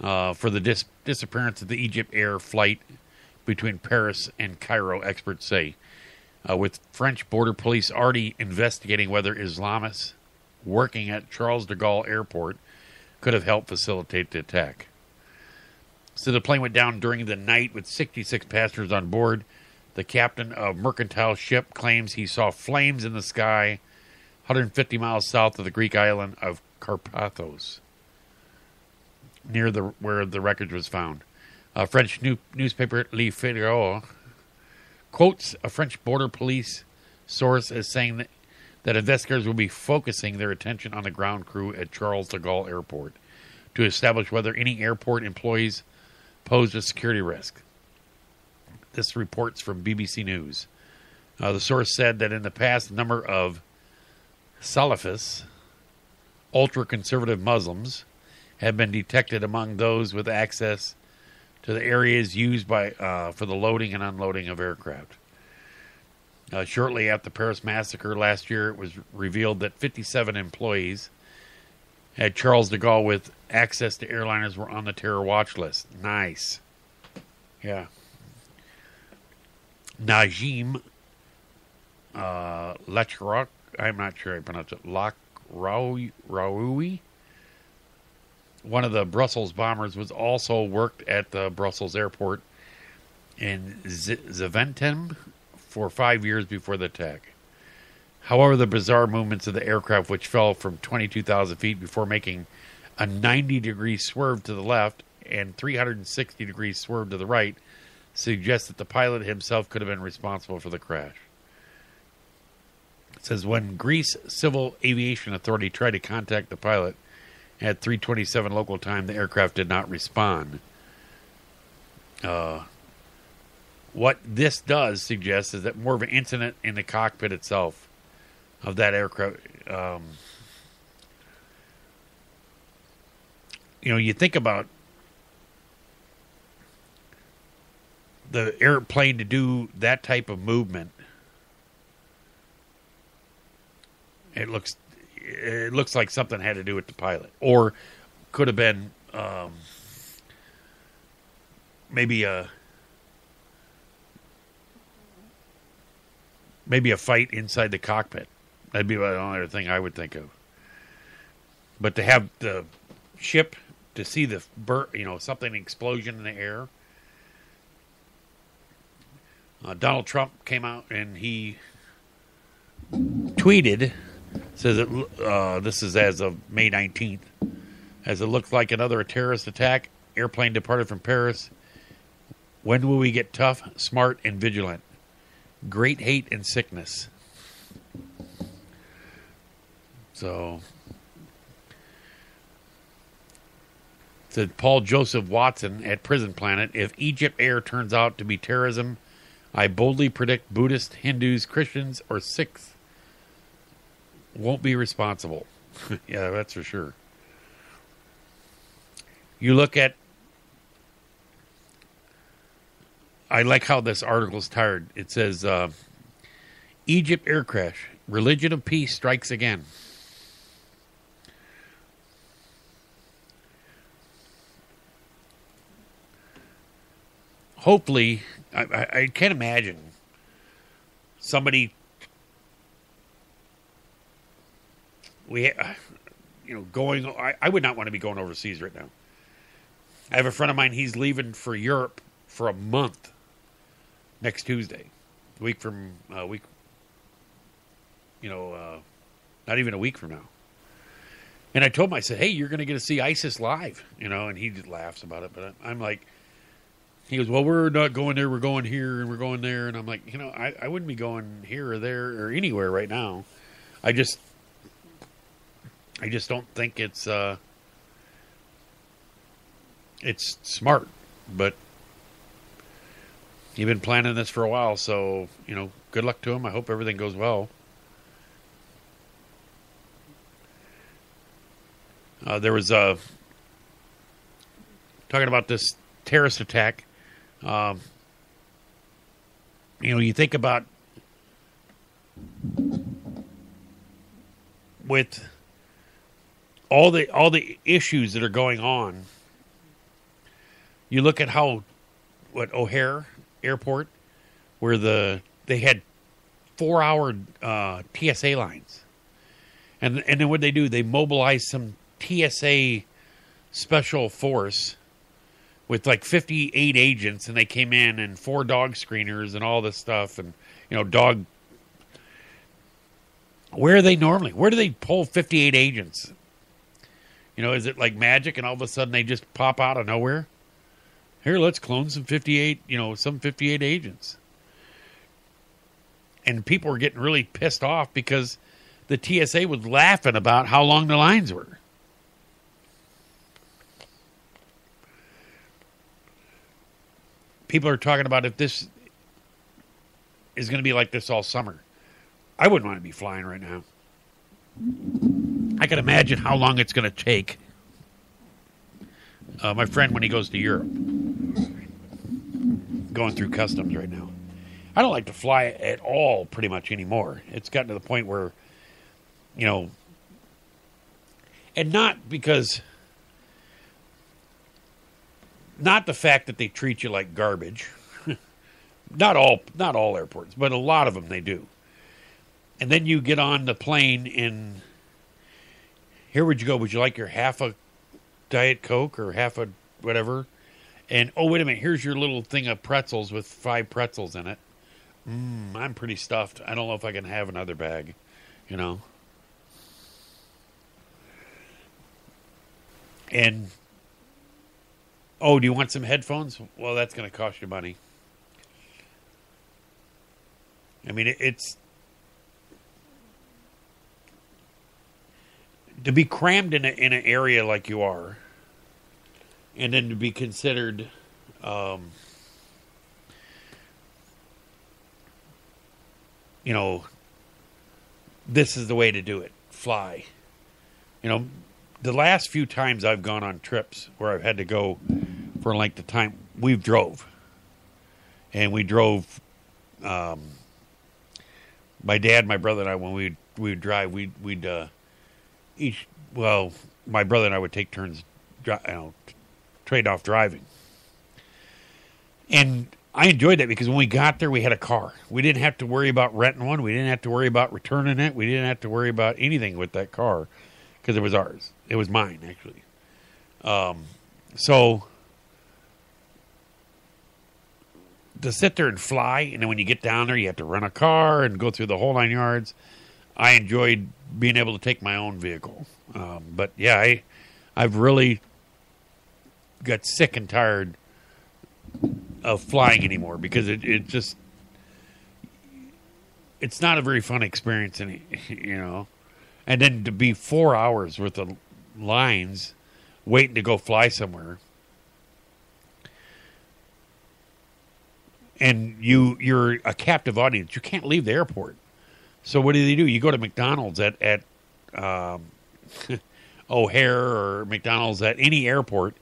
uh, for the dis- disappearance of the Egypt Air flight between Paris and Cairo, experts say. Uh, with French border police already investigating whether Islamists working at Charles de Gaulle Airport could have helped facilitate the attack. So the plane went down during the night with 66 passengers on board. The captain of mercantile ship claims he saw flames in the sky 150 miles south of the Greek island of Carpathos, near the where the wreckage was found. A French new, newspaper Le Figaro quotes a French border police source as saying that, that investigators will be focusing their attention on the ground crew at Charles de Gaulle Airport to establish whether any airport employees posed a security risk. This reports from BBC News. Uh, the source said that in the past, a number of Salafists, ultra conservative Muslims, have been detected among those with access to the areas used by uh, for the loading and unloading of aircraft. Uh, shortly after the Paris massacre last year, it was revealed that 57 employees at Charles de Gaulle with access to airliners were on the terror watch list. Nice. Yeah. Najim uh, Lechrock, I'm not sure I pronounce it, Lach Raoui, one of the Brussels bombers, was also worked at the Brussels airport in Z- Zaventem for five years before the attack. However, the bizarre movements of the aircraft, which fell from 22,000 feet before making a 90 degree swerve to the left and 360 degree swerve to the right, suggests that the pilot himself could have been responsible for the crash. It says when Greece Civil Aviation Authority tried to contact the pilot at 3:27 local time, the aircraft did not respond. Uh, what this does suggest is that more of an incident in the cockpit itself of that aircraft. Um, you know, you think about the airplane to do that type of movement. It looks, it looks like something had to do with the pilot, or could have been um, maybe a maybe a fight inside the cockpit. That'd be the only other thing I would think of. But to have the ship to see the bur- you know something explosion in the air. Uh, Donald Trump came out and he tweeted says it, uh, this is as of May 19th as it looks like another terrorist attack. Airplane departed from Paris. When will we get tough smart and vigilant? Great hate and sickness. So said Paul Joseph Watson at Prison Planet if Egypt Air turns out to be terrorism I boldly predict Buddhists, Hindus, Christians, or Sikhs won't be responsible. (laughs) yeah, that's for sure. You look at. I like how this article is tired. It says uh, Egypt air crash, religion of peace strikes again. Hopefully, I, I, I can't imagine somebody we uh, you know going I, I would not want to be going overseas right now. I have a friend of mine he's leaving for europe for a month next tuesday week from a week you know uh, not even a week from now. And i told him i said hey you're going to get to see isis live you know and he just laughs about it but i'm like he goes, Well, we're not going there, we're going here, and we're going there. And I'm like, You know, I, I wouldn't be going here or there or anywhere right now. I just, I just don't think it's, uh, it's smart. But you've been planning this for a while, so, you know, good luck to him. I hope everything goes well. Uh, there was uh, talking about this terrorist attack. Um, you know, you think about with all the all the issues that are going on. You look at how what O'Hare Airport, where the they had four hour uh, TSA lines, and and then what they do they mobilize some TSA special force with like 58 agents and they came in and four dog screeners and all this stuff and you know dog where are they normally? Where do they pull 58 agents? You know is it like magic and all of a sudden they just pop out of nowhere? Here let's clone some 58 you know some 58 agents. And people were getting really pissed off because the TSA was laughing about how long the lines were people are talking about if this is going to be like this all summer. I wouldn't want to be flying right now. I can imagine how long it's going to take. Uh, my friend, when he goes to Europe, going through customs right now. I don't like to fly at all, pretty much anymore. It's gotten to the point where, you know, and not because not the fact that they treat you like garbage. (laughs) not all not all airports, but a lot of them they do. And then you get on the plane and here would you go? Would you like your half a diet coke or half a whatever? And oh wait a minute, here's your little thing of pretzels with five pretzels in it. Mm, I'm pretty stuffed. I don't know if I can have another bag, you know. And Oh, do you want some headphones? Well, that's going to cost you money. I mean, it's to be crammed in a, in an area like you are, and then to be considered um, you know, this is the way to do it. Fly. You know, the last few times I've gone on trips where I've had to go for a length of time, we've drove, and we drove. Um, my dad, my brother, and I, when we we would drive, we'd we'd uh, each well, my brother and I would take turns, you know, trade off driving, and I enjoyed that because when we got there, we had a car. We didn't have to worry about renting one. We didn't have to worry about returning it. We didn't have to worry about anything with that car because it was ours. It was mine actually. Um, so to sit there and fly, and then when you get down there, you have to rent a car and go through the whole nine yards. I enjoyed being able to take my own vehicle, um, but yeah, I, I've really got sick and tired of flying anymore because it, it just it's not a very fun experience any (laughs) you know and then to be four hours worth of lines waiting to go fly somewhere. And you you're a captive audience. You can't leave the airport. So what do they do? You go to mcdonald's at at um, (laughs) o'hare or mcdonald's at any airport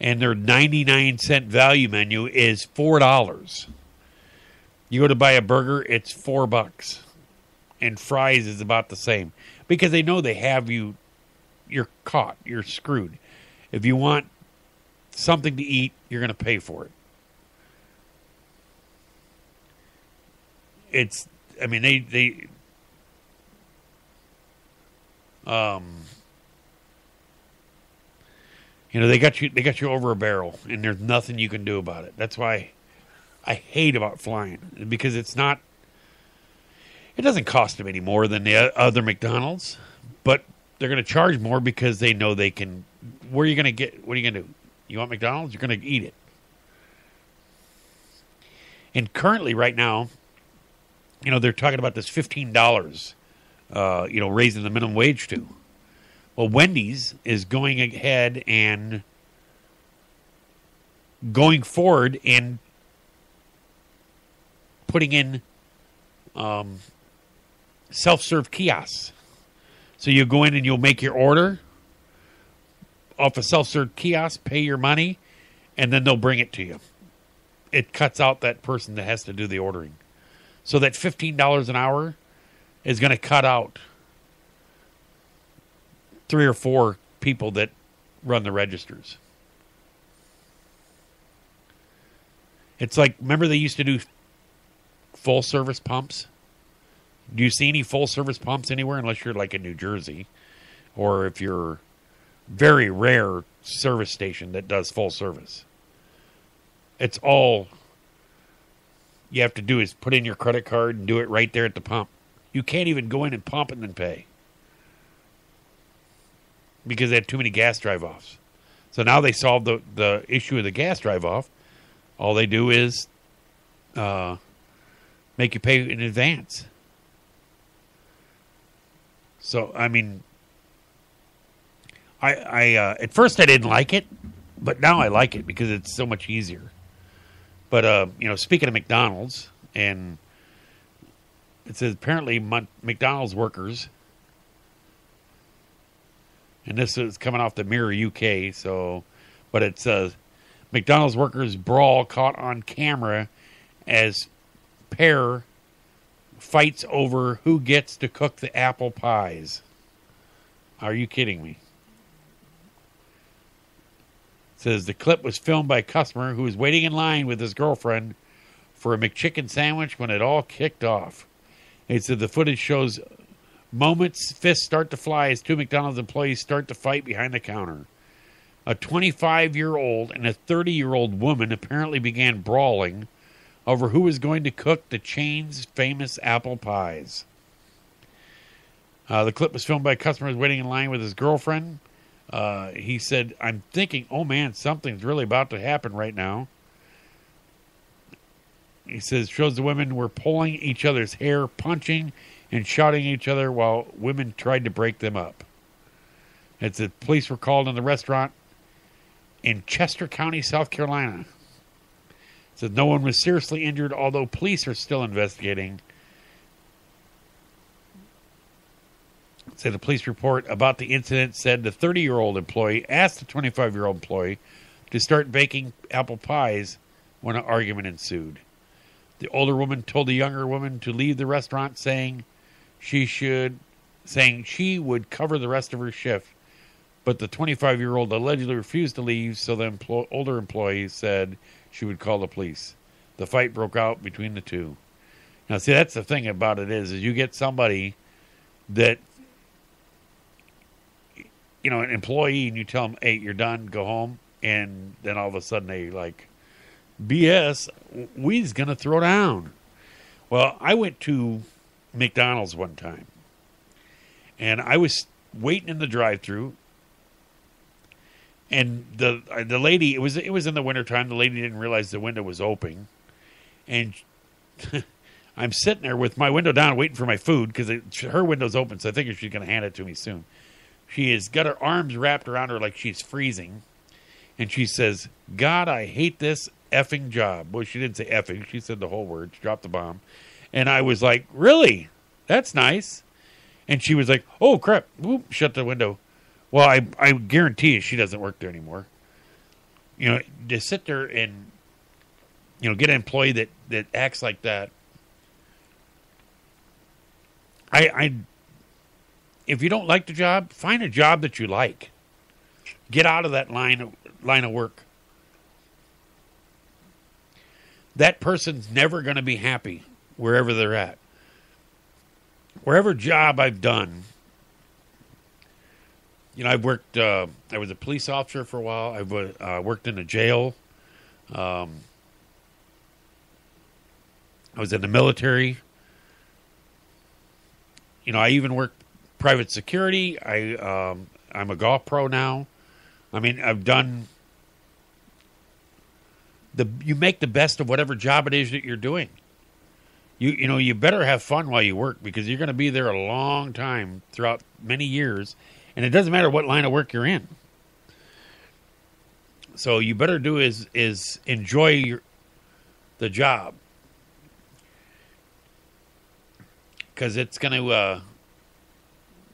and their 99 cent value menu is four dollars. You go to buy a burger it's four bucks. And fries is about the same. Because they know they have you you're caught you're screwed. If you want something to eat you're going to pay for it. It's i mean they they um you know they got you they got you over a barrel and there's nothing you can do about it. That's why i hate about flying because it's not it doesn't cost them any more than the other mcdonald's but they're going to charge more because they know they can where are you going to get what are you going to do? You want mcdonald's? You're going to eat it. And currently right now you know they're talking about this $15 uh, you know raising the minimum wage to. Well, Wendy's is going ahead and going forward and putting in um, self-serve kiosks. So you go in and you'll make your order off a self-serve kiosk, pay your money, and then they'll bring it to you. It cuts out that person that has to do the ordering. So that fifteen dollars an hour is going to cut out three or four people that run the registers. It's like remember they used to do full service pumps. Do you see any full service pumps anywhere unless you're like in New Jersey or if you're very rare service station that does full service. It's all you have to do is put in your credit card and do it right there at the pump. You can't even go in and pump and then pay because they had too many gas drive offs. So now they solved the, the issue of the gas drive off. All they do is uh, make you pay in advance. So I mean, I I uh, at first I didn't like it, but now I like it because it's so much easier. But uh, you know, speaking of McDonald's, and it says apparently McDonald's workers and this is coming off the Mirror UK. So, but it says McDonald's workers brawl caught on camera as pair fights over who gets to cook the apple pies. Are you kidding me? It says the clip was filmed by a customer who was waiting in line with his girlfriend for a McChicken sandwich when it all kicked off. It said the footage shows Moments, fists start to fly as two McDonald's employees start to fight behind the counter. A 25 year old and a 30 year old woman apparently began brawling over who was going to cook the chain's famous apple pies. Uh, the clip was filmed by a customer who was waiting in line with his girlfriend. Uh, he said, I'm thinking, oh man, something's really about to happen right now. he says shows the women were pulling each other's hair, punching and shouting at each other while women tried to break them up. It's the police were called in the restaurant in Chester County, South Carolina. Said no one was seriously injured, although police are still investigating. Said the police report about the incident said the 30 year old employee asked the 25 year old employee to start baking apple pies when an argument ensued. The older woman told the younger woman to leave the restaurant, saying she should, saying she would cover the rest of her shift. But the 25 year old allegedly refused to leave, so the emplo- older employee said she would call the police. The fight broke out between the two. Now, see, that's the thing about it is, is you get somebody that, you know, an employee, and you tell them, "Hey, you're done, go home," and then all of a sudden they like, BS, we's gonna throw down. Well, I went to McDonald's one time, and I was waiting in the drive-through, and the uh, the lady it was it was in the wintertime. The lady didn't realize the window was open, and (laughs) I'm sitting there with my window down, waiting for my food because her window's open. So I think she's going to hand it to me soon. She has got her arms wrapped around her like she's freezing, and she says, "God, I hate this effing job." Well, she didn't say effing; she said the whole word. She dropped the bomb, and I was like, "Really? That's nice." And she was like, "Oh crap!" Whoop, shut the window. Well, I I guarantee you she doesn't work there anymore. You know, to sit there and you know get an employee that that acts like that. I I if you don't like the job, find a job that you like. Get out of that line of line of work. That person's never going to be happy wherever they're at. Wherever job I've done, you know, I've worked. Uh, I was a police officer for a while. I've uh, worked in a jail. Um, I was in the military. You know, I even worked private security. I um, I'm a golf pro now. I mean, I've done the. You make the best of whatever job it is that you're doing. You you know you better have fun while you work because you're going to be there a long time throughout many years, and it doesn't matter what line of work you're in. So you better do is is enjoy your, the job. Because it's going to uh,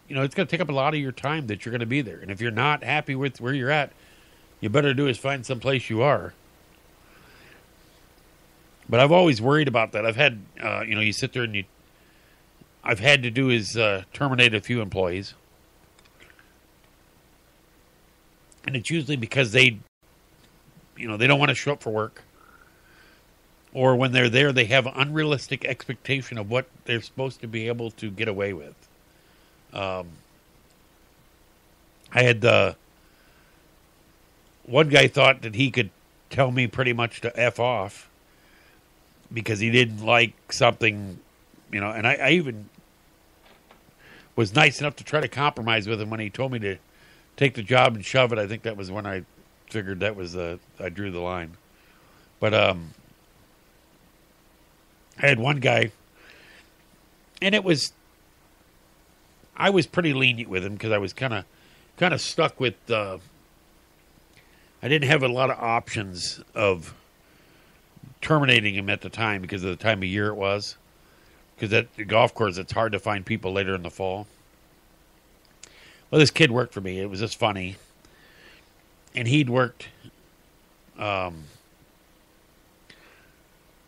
you know it's going to take up a lot of your time that you're going to be there. And if you're not happy with where you're at you better do is find some place you are. But i've always worried about that. I've had uh, you know you sit there and you i've had to do is uh, terminate a few employees and it's usually because they you know they don't want to show up for work or when they're there they have unrealistic expectation of what they're supposed to be able to get away with um, I had the one guy thought that he could tell me pretty much to f off because he didn't like something, you know. And I, I even was nice enough to try to compromise with him when he told me to take the job and shove it. I think that was when I figured that was uh, I drew the line. But um, I had one guy, and it was I was pretty lenient with him because I was kind of kind of stuck with. Uh, I didn't have a lot of options of terminating him at the time because of the time of year it was. Because at the golf course, it's hard to find people later in the fall. Well, this kid worked for me. It was just funny, and he'd worked um,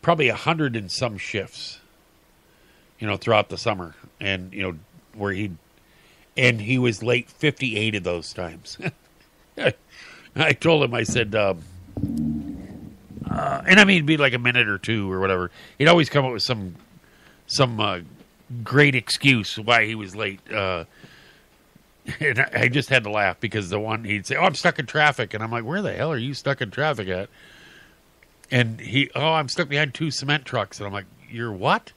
probably a hundred and some shifts, you know, throughout the summer, and you know where he and he was late 58 of those times. (laughs) I told him, I said, um, uh, and I mean, it'd be like a minute or two or whatever. He'd always come up with some some uh, great excuse why he was late. Uh, (laughs) and I, just had to laugh because the one he'd say, "Oh, I'm stuck in traffic," and I'm like, "Where the hell are you stuck in traffic at?" And he, "Oh, I'm stuck behind two cement trucks," and I'm like, "You're what?"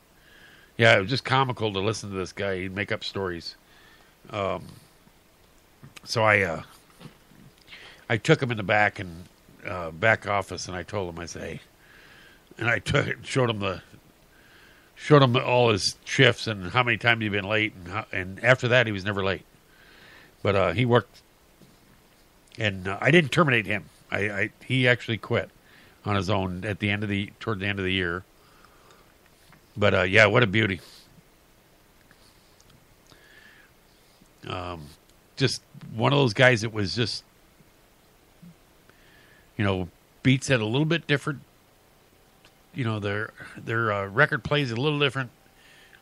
Yeah, it was just comical to listen to this guy. He'd make up stories. Um, so I, uh, I took him in the back and uh, back office, and I told him, I say, and I took showed him the showed him all his shifts and how many times he'd been late, and how, and after that he was never late. But uh, he worked, and uh, I didn't terminate him. I, I he actually quit on his own at the end of the toward the end of the year. But uh, yeah, what a beauty. Um, just one of those guys that was just, you know, beats at a little bit different. You know, their their uh, record plays a little different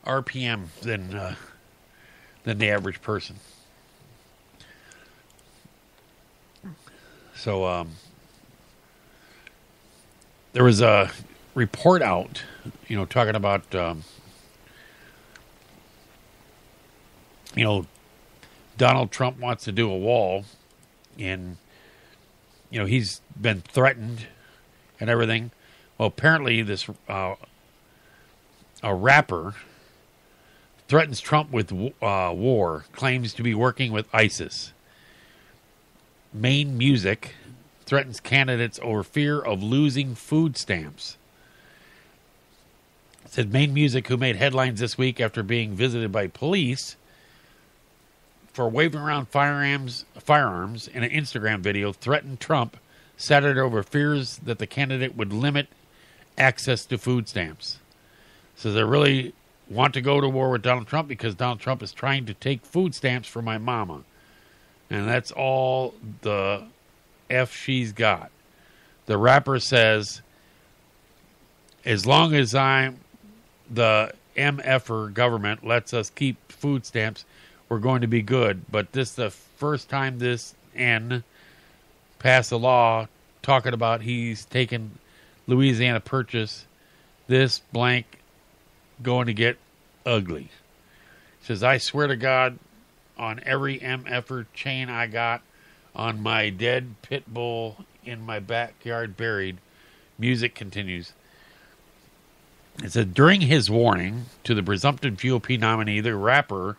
RPM than uh, than the average person. So um, there was a report out, you know, talking about um, you know Donald Trump wants to do a wall, and you know he's been threatened and everything. Well, apparently this uh, a rapper threatens Trump with uh, war, claims to be working with ISIS. Maine Musik threatens candidates over fear of losing food stamps. It said Maine Musik, who made headlines this week after being visited by police for waving around firearms, firearms in an Instagram video, threatened Trump Saturday over fears that the candidate would limit access to food stamps. So they really want to go to war with Donald Trump because Donald Trump is trying to take food stamps from my mama. And that's all the F she's got. The rapper says, as long as I'm the MFer government lets us keep food stamps, we're going to be good. But this is the first time this N passed a law talking about he's taking Louisiana Purchase this blank going to get ugly. Says I swear to God on every MFer chain I got on my dead pit bull in my backyard buried. Musik continues. It said during his warning to the presumptive GOP nominee, the rapper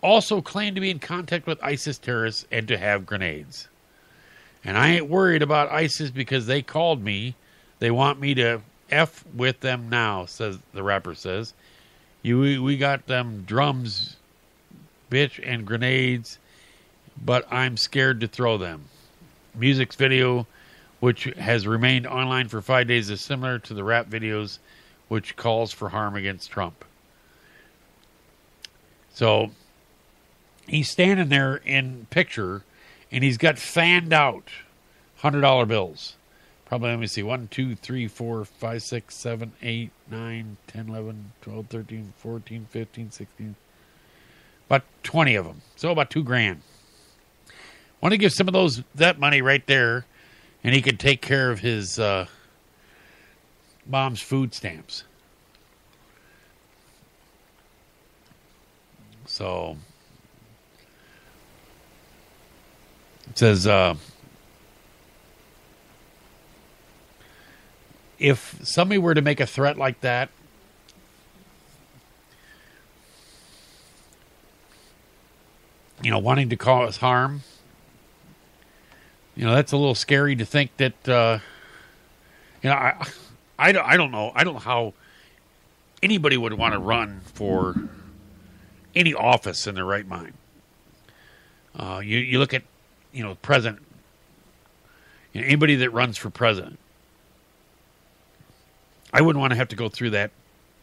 also claimed to be in contact with ISIS terrorists and to have grenades. And I ain't worried about ISIS because they called me. They want me to F with them now, says the rapper says. You we, we got them drums, bitch, and grenades, but I'm scared to throw them. Musik's video, which has remained online for five days, is similar to the rap videos, which calls for harm against Trump. So he's standing there in picture and he's got fanned out hundred dollar bills. Probably let me see. 1, 2, 3, 4, 5, 6, 7, 8, 9, 10, 11, 12, 13, 14, 15, 16. About 20 of them. So about two grand. Want to give some of those that money right there, and he could take care of his uh, mom's food stamps. So it says uh, if somebody were to make a threat like that, you know, wanting to cause harm, you know, that's a little scary to think that, uh, you know, I, I, don't- I don't know. I don't know how anybody would want to run for any office in their right mind. Uh, you, you look at, you know, president, you know, anybody that runs for president. I wouldn't want to have to go through that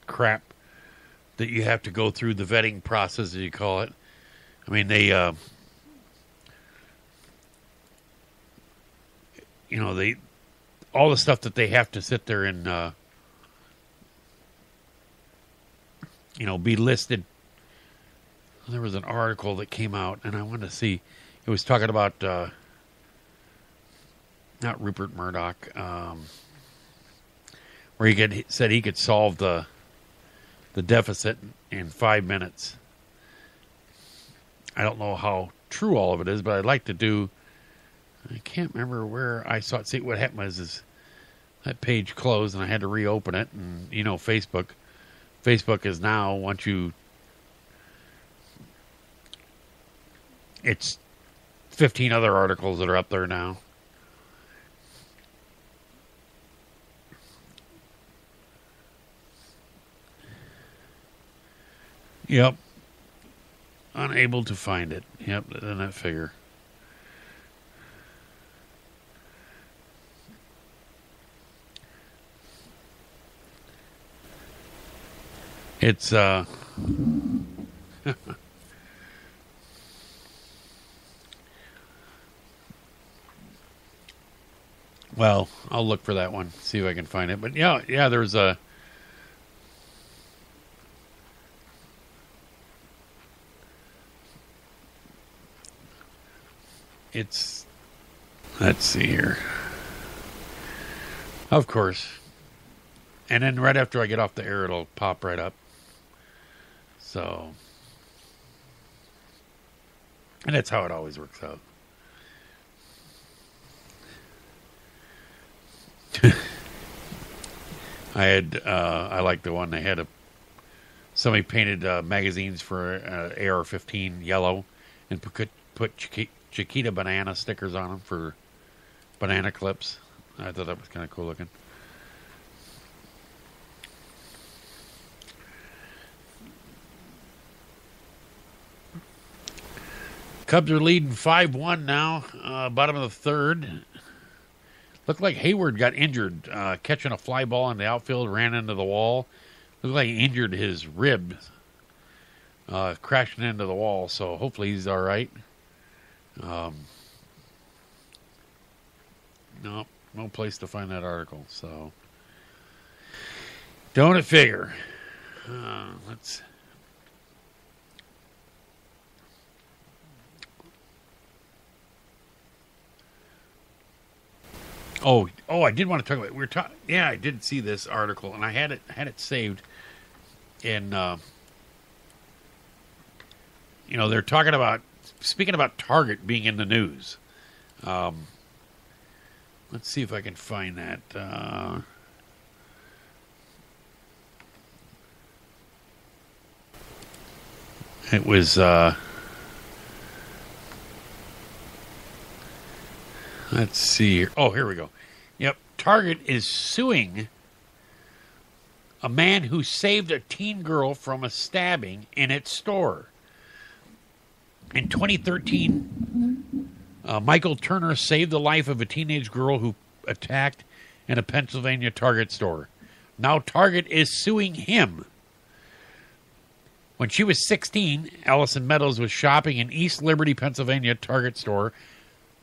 crap that you have to go through the vetting process, as you call it. I mean, they, uh, you know, they, all the stuff that they have to sit there and, uh, you know, be listed. There was an article that came out, and I wanted to see. It was talking about uh, not Rupert Murdoch, um, where he could said he could solve the the deficit in five minutes. I don't know how true all of it is, but I'd like to do. I can't remember where I saw it. See, what happened was is that page closed, and I had to reopen it. And you know, Facebook, Facebook is now once you, it's fifteen other articles that are up there now. Yep. Unable to find it. Yep, then that figure. It's uh (laughs) Well, I'll look for that one, see if I can find it. But yeah, yeah, there's a It's let's see here. Of course. And then right after I get off the air it'll pop right up. So and that's how it always works out. (laughs) I had uh, I like the one they had a somebody painted uh, magazines for uh, AR-15 yellow and put put Chiquita, banana stickers on them for banana clips. I thought that was kind of cool looking. Cubs are leading 5 1 now, uh, bottom of the third. Looked like Heyward got injured uh, catching a fly ball in the outfield, ran into the wall. Looked like he injured his ribs, uh, crashing into the wall. So hopefully he's all right. Um, no, no place to find that article. So don't it figure? Uh, let's. Oh, oh! I did want to talk about. We are talking. Yeah, I did see this article, and I had it had it saved. And uh, you know, they're talking about speaking about Target being in the news. Um, let's see if I can find that. Uh, it was. Uh, Let's see here. Oh, here we go. Yep. Target is suing a man who saved a teen girl from a stabbing in its store. In 2013, uh, Michael Turner saved the life of a teenage girl who attacked in a Pennsylvania Target store. Now Target is suing him. When she was 16, Allison Meadows was shopping in East Liberty, Pennsylvania Target store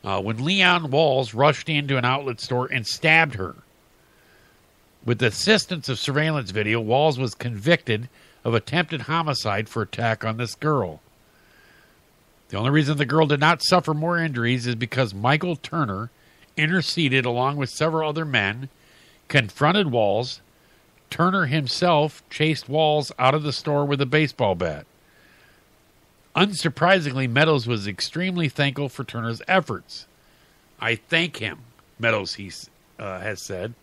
uh, when Leon Walls rushed into an outlet store and stabbed her. With the assistance of surveillance video, Walls was convicted of attempted homicide for attack on this girl. The only reason the girl did not suffer more injuries is because Michael Turner interceded along with several other men, confronted Walls. Turner himself chased Walls out of the store with a baseball bat. Unsurprisingly, Meadows was extremely thankful for Turner's efforts. I thank him, Meadows he uh, has said.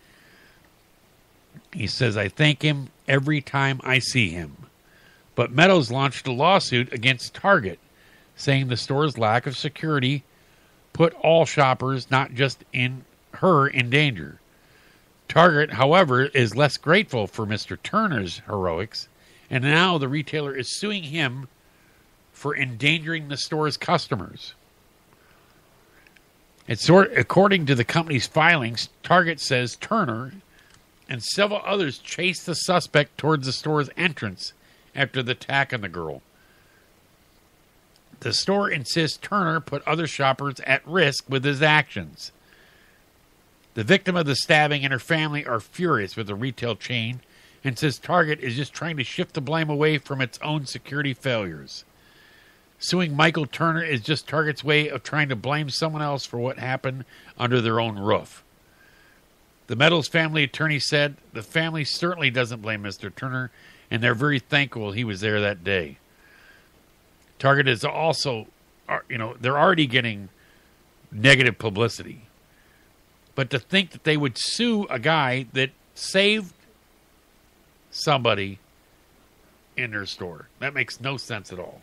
He says, I thank him every time I see him. But Meadows launched a lawsuit against Target, saying the store's lack of security put all shoppers, not just in her, in danger. Target, however, is less grateful for Mr. Turner's heroics, and now the retailer is suing him for endangering the store's customers. It's according to the company's filings, Target says Turner and several others chased the suspect towards the store's entrance after the attack on the girl. The store insists Turner put other shoppers at risk with his actions. The victim of the stabbing and her family are furious with the retail chain and says Target is just trying to shift the blame away from its own security failures. Suing Michael Turner is just Target's way of trying to blame someone else for what happened under their own roof. The Meadows family attorney said the family certainly doesn't blame Mr. Turner, and they're very thankful he was there that day. Target is also, you know, they're already getting negative publicity. But to think that they would sue a guy that saved somebody in their store, that makes no sense at all.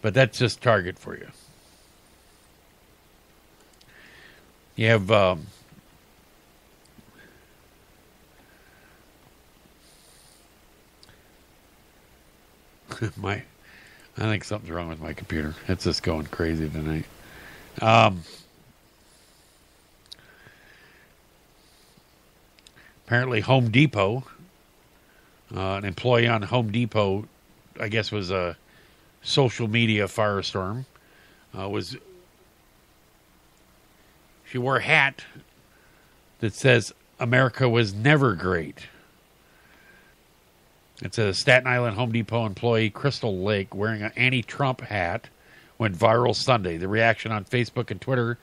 But that's just Target for you. You have um, (laughs) my, I think something's wrong with my computer. It's just going crazy tonight. Um, apparently, Home Depot, uh, an employee on Home Depot, I guess was a social media firestorm, uh, was she wore a hat that says America was never great. It's a Staten Island Home Depot employee, Crystal Lake, wearing an anti Trump hat, went viral Sunday. The reaction on Facebook and Twitter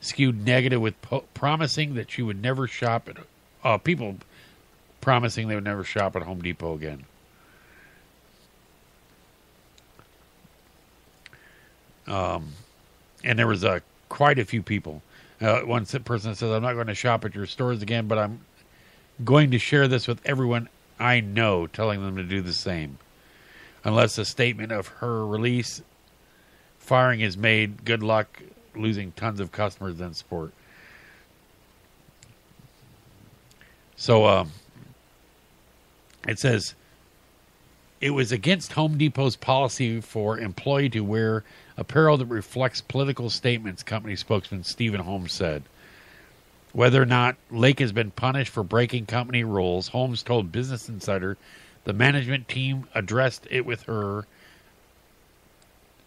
skewed negative with po- promising that she would never shop at uh, people promising they would never shop at Home Depot again. Um, and there was a quite a few people. Uh, one person says, "I'm not going to shop at your stores again, but I'm going to share this with everyone I know, telling them to do the same. Unless a statement of her release firing is made, good luck losing tons of customers and support." So um, it says it was against Home Depot's policy for employee to wear apparel that reflects political statements, company spokesman Stephen Holmes said. Whether or not Lake has been punished for breaking company rules, Holmes told Business Insider the management team addressed it with her.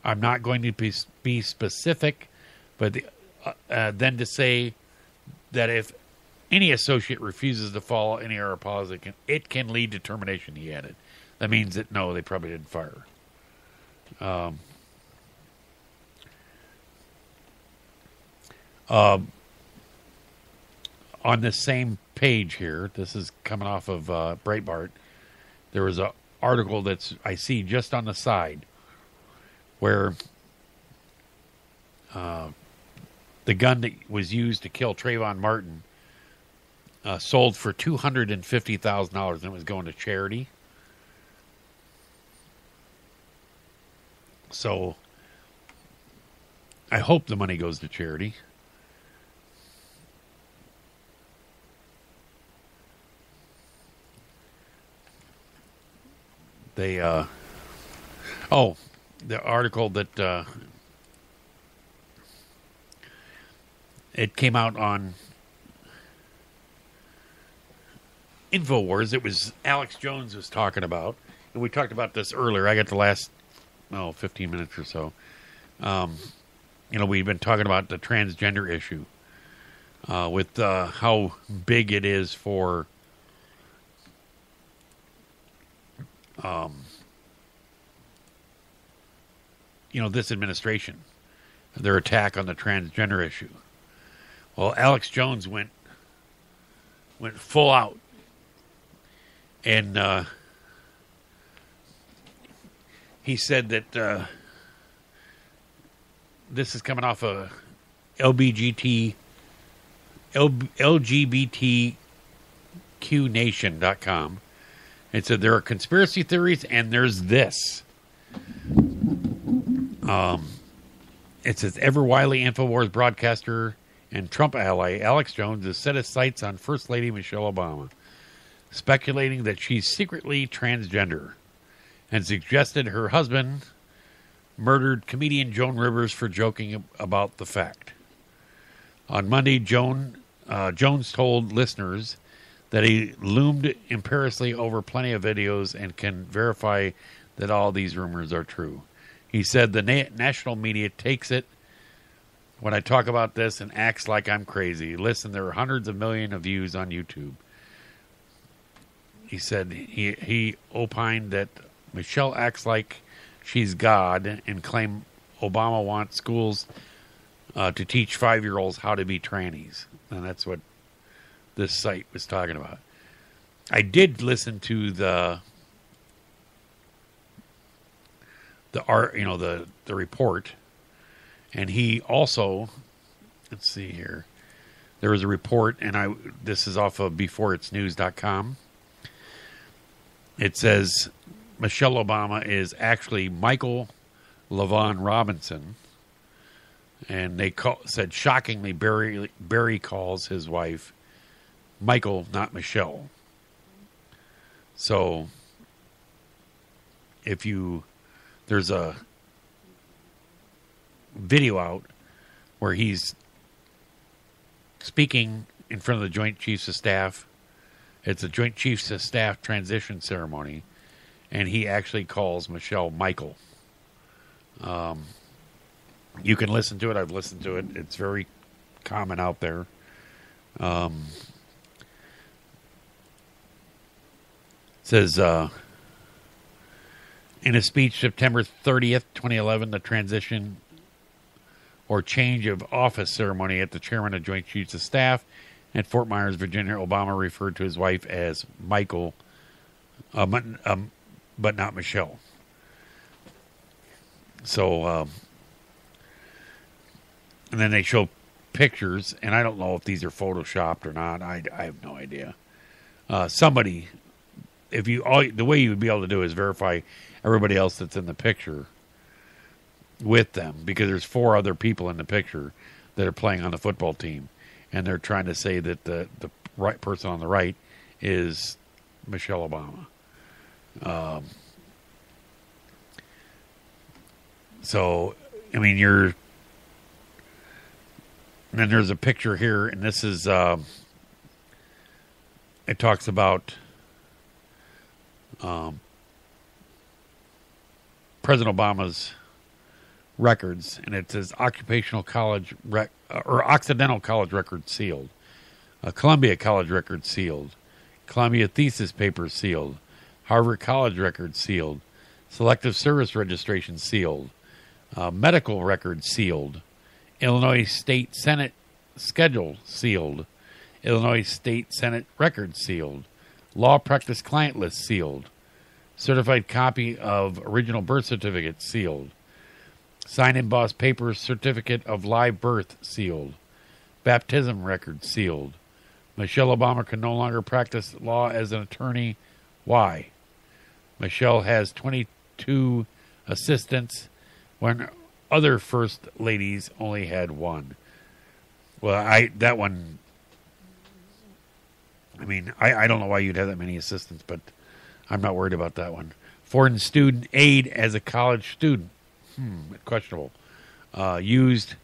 I'm not going to be, be specific, but the, uh, uh, then to say that if any associate refuses to follow any of our policy, it can, it can lead to termination, he added. That means that no, they probably didn't fire. Um, um, on the same page here, this is coming off of uh, Breitbart. There was an article that's I see just on the side where uh, the gun that was used to kill Trayvon Martin uh, sold for two hundred and fifty thousand dollars, and it was going to charity. So I hope the money goes to charity. They uh oh, the article that uh it came out on InfoWars. It was Alex Jones was talking about, and we talked about this earlier. I got the last, oh, 15 minutes or so. Um, you know, we've been talking about the transgender issue uh, with uh, how big it is for um, you know this administration, their attack on the transgender issue. Well, Alex Jones went went full out and uh, he said that uh, this is coming off of LBGT, L, LGBTQnation.com. It said there are conspiracy theories and there's this. Um, it says ever wily InfoWars broadcaster and Trump ally Alex Jones has set his sights on First Lady Michelle Obama speculating that she's secretly transgender and suggested her husband murdered comedian Joan Rivers for joking about the fact. On Monday, Joan uh, Jones told listeners that he loomed imperiously over plenty of videos and can verify that all these rumors are true. He said the na- national media takes it when I talk about this and acts like I'm crazy. Listen, there are hundreds of millions of views on YouTube. He said he he opined that Michelle acts like she's God and claim Obama wants schools uh, to teach five year olds how to be trannies, and that's what this site was talking about. I did listen to the the art, you know, the the report, and he also let's see here. There was a report, and I this is off of beforeitsnews.com. It says Michelle Obama is actually Michael LaVaughn Robinson, and they call, said shockingly Barry Barry calls his wife Michael, not Michelle. So if you there's a video out where he's speaking in front of the Joint Chiefs of Staff. It's a Joint Chiefs of Staff transition ceremony, and he actually calls Michelle Michael. Um, you can listen to it. I've listened to it. It's very common out there. Um, says uh, in a speech September 30th, 2011, the transition or change of office ceremony at the chairman of Joint Chiefs of Staff at Fort Myers, Virginia, Obama referred to his wife as Michael, uh, but, um, but not Michelle. So, um, and then they show pictures, and I don't know if these are photoshopped or not. I, I have no idea. Uh, somebody, if you all the way you would be able to do is verify everybody else that's in the picture with them because there's four other people in the picture that are playing on the football team, and they're trying to say that the the right person on the right is Michelle Obama. Um, so, I mean, you're. And then there's a picture here, and this is. Um, it talks about um, President Obama's records, and it says occupational college rec- or Occidental College record sealed, uh, Columbia College record sealed, Columbia thesis paper sealed, Harvard College record sealed, selective service registration sealed, uh, medical record sealed, Illinois State Senate schedule sealed, Illinois State Senate record sealed, law practice client list sealed, certified copy of original birth certificate sealed, sign embossed paper certificate of live birth sealed, baptism record sealed. Michelle Obama can no longer practice law as an attorney. Why? Michelle has 22 assistants when other first ladies only had one. Well, I that one. I mean, I, I don't know why you'd have that many assistants, but I'm not worried about that one. Foreign student aid as a college student. Hmm, questionable. Uh, used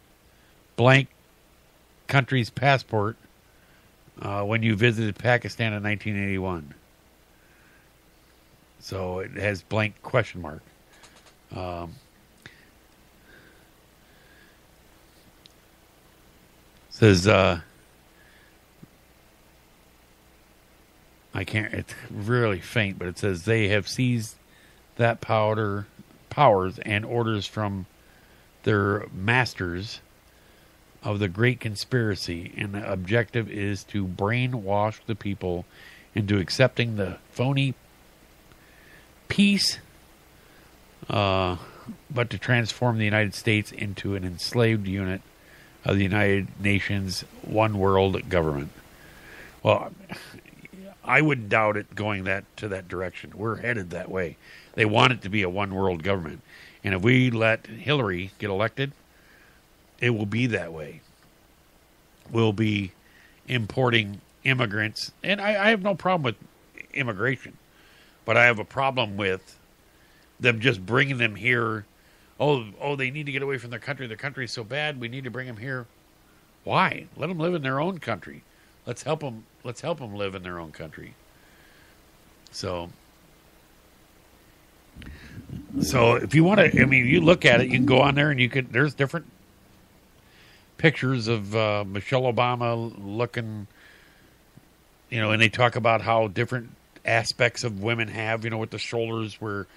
blank country's passport uh, when you visited Pakistan in 1981. So it has blank question mark. Um, says uh, I can't. It's really faint, but it says they have seized that powder powers and orders from their masters of the great conspiracy, and the objective is to brainwash the people into accepting the phony peace, uh, but to transform the United States into an enslaved unit of the United Nations one world government. Well, I would doubt it going that to that direction. We're headed that way. They want it to be a one world government. And if we let Hillary get elected, it will be that way. We'll be importing immigrants. And I, I have no problem with immigration, but I have a problem with them just bringing them here. Oh, oh, they need to get away from their country. Their country is so bad. We need to bring them here. Why? Let them live in their own country. Let's help them. Let's help them live in their own country. So, so if you want to, I mean, you look at it, you can go on there and you could. There's different pictures of uh, Michelle Obama looking, you know, and they talk about how different aspects of women have, you know, with the shoulders where,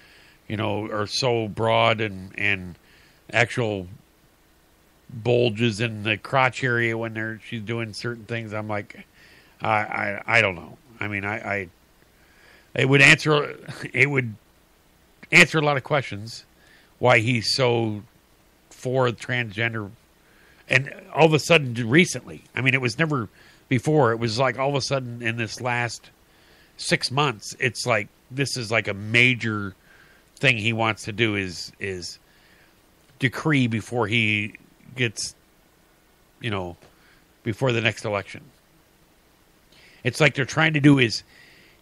you know, are so broad and and actual bulges in the crotch area when they're she's doing certain things. I'm like, I I, I don't know. I mean, I, I it would answer it would answer a lot of questions why he's so for transgender. And all of a sudden recently i mean it was never before. It was like all of a sudden in this last six months it's like this is like a major thing he wants to do is is decree before he gets you know before the next election it's like they're trying to do is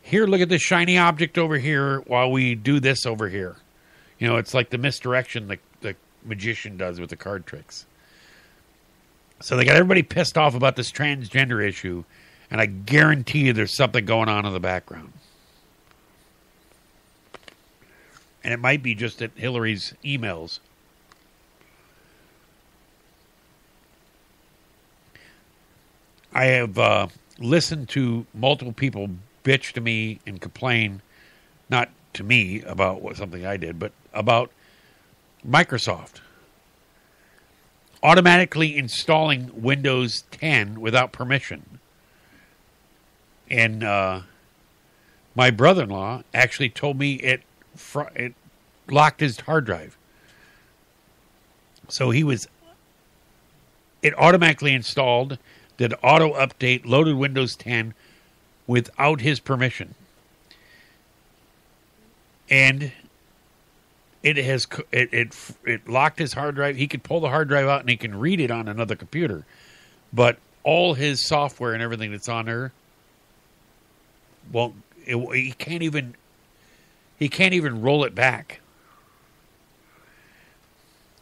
here look at this shiny object over here while we do this over here You know, it's like the misdirection the the magician does with the card tricks. So they got everybody pissed off about this transgender issue, and I guarantee you there's something going on in the background. And it might be just at Hillary's emails. I have uh, listened to multiple people bitch to me and complain, not to me about what something I did, but about Microsoft automatically installing Windows 10 without permission. And uh, my brother-in-law actually told me it fr- it locked his hard drive. So he was it automatically installed, did auto update, loaded Windows 10 without his permission. And it has it, it it locked his hard drive. He could pull the hard drive out and he can read it on another computer, but all his software and everything that's on there, well, it, he can't even he can't even roll it back.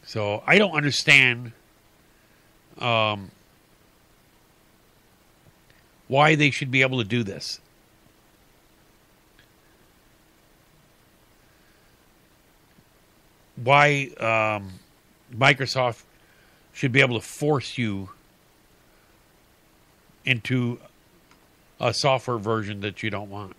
So I don't understand um, why they should be able to do this. why um, Microsoft should be able to force you into a software version that you don't want.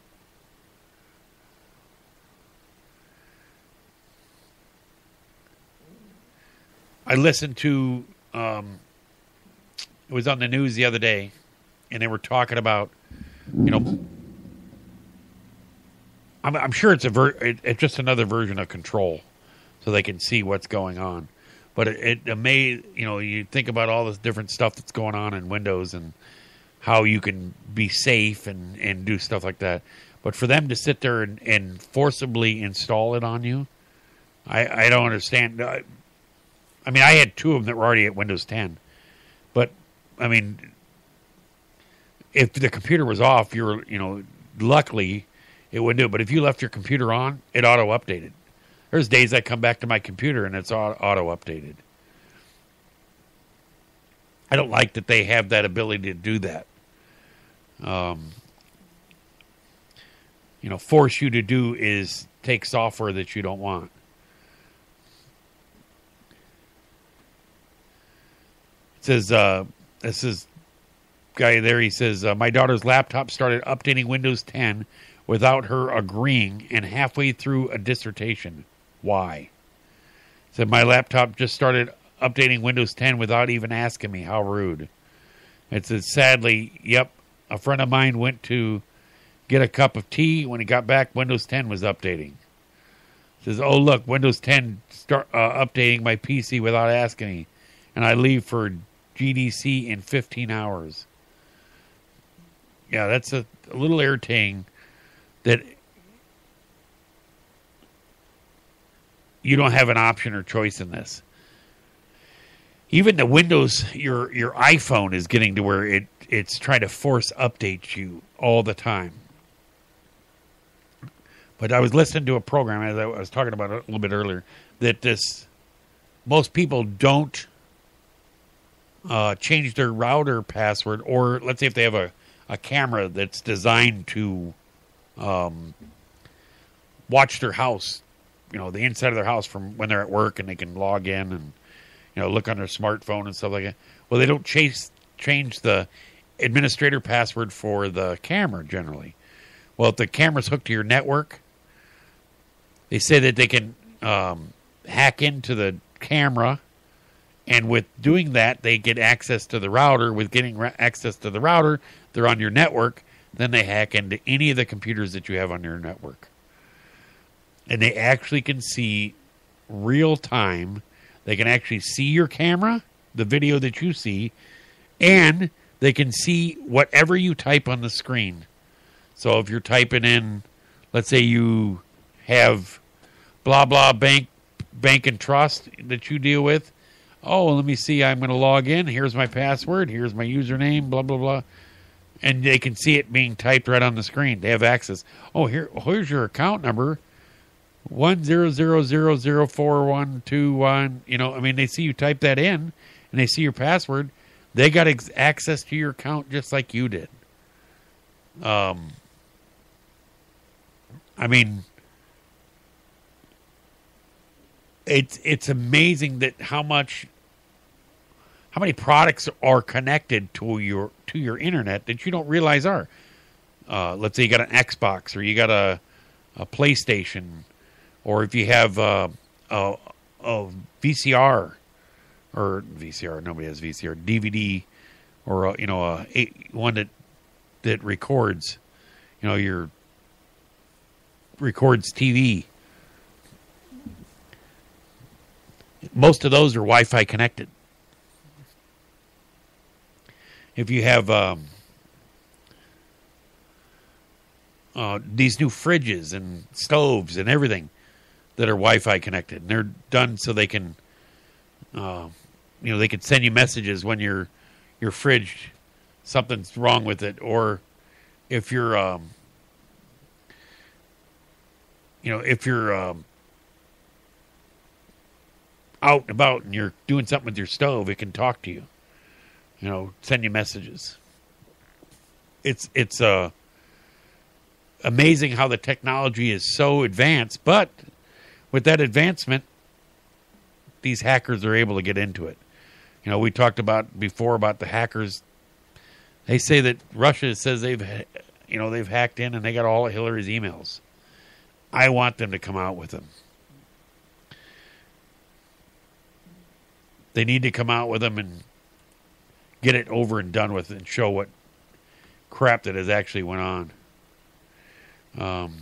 I listened to um, it was on the news the other day, and they were talking about you know I'm, I'm sure it's a ver- it, it's just another version of control so they can see what's going on. But it, it may, you know, you think about all this different stuff that's going on in Windows and how you can be safe and, and do stuff like that. But for them to sit there and, and forcibly install it on you, I, I don't understand. I, I mean, I had two of them that were already at Windows 10. But, I mean, if the computer was off, you're, you know, luckily it wouldn't do it. But if you left your computer on, it auto updated. There's days I come back to my computer and it's auto updated. I don't like that they have that ability to do that. Um, you know, force you to do is take software that you don't want. It says, uh, this is guy there. He says, uh, my daughter's laptop started updating Windows 10 without her agreeing and halfway through a dissertation. Why? Said my laptop just started updating Windows 10 without even asking me. How rude. It says sadly, yep, a friend of mine went to get a cup of tea. When he got back, Windows 10 was updating. It says, oh look, Windows 10 start uh, updating my PC without asking me, and I leave for GDC in 15 hours. Yeah, that's a, a little irritating that you don't have an option or choice in this. Even the Windows, your your iPhone is getting to where it it's trying to force update you all the time. But I was listening to a program as I was talking about a little bit earlier that this most people don't uh, change their router password, or let's say if they have a, a camera that's designed to um, watch their house you know the inside of their house from when they're at work and they can log in and you know look on their smartphone and stuff like that. Well, they don't chase change the administrator password for the camera generally. Well, if the camera's hooked to your network, they say that they can um, hack into the camera, and with doing that, they get access to the router. With getting ra- access to the router, they're on your network. Then they hack into any of the computers that you have on your network and they actually can see real time. They can actually see your camera, the video that you see, and they can see whatever you type on the screen. So if you're typing in, let's say you have blah blah bank bank and trust that you deal with. Oh, let me see. I'm going to log in. Here's my password. Here's my username. Blah blah blah. And they can see it being typed right on the screen. They have access. Oh, here, here's your account number one zero zero zero zero four one two one. You know, I mean, they see you type that in, and they see your password. They got ex- access to your account just like you did. Um, I mean, it's it's amazing that how much how many products are connected to your to your internet that you don't realize are. Uh, let's say you got an Xbox or you got a a PlayStation, or if you have uh, a, a VCR or VCR, nobody has VCR, DVD, or a, you know a, a one that that records, you know your records TV. Most of those are Wi-Fi connected. If you have um, uh, these new fridges and stoves and everything that are Wi-Fi connected, and they're done so they can, uh, you know, they can send you messages when your your fridge something's wrong with it, or if you're, um, you know, if you're um, out and about and you're doing something with your stove, it can talk to you. You know, send you messages. It's it's uh amazing how the technology is so advanced, but with that advancement, these hackers are able to get into it. You know, we talked about before about the hackers. They say that Russia says they've, you know, they've hacked in and they got all of Hillary's emails. I want them to come out with them. They need to come out with them and get it over and done with and show what crap that has actually went on. Um,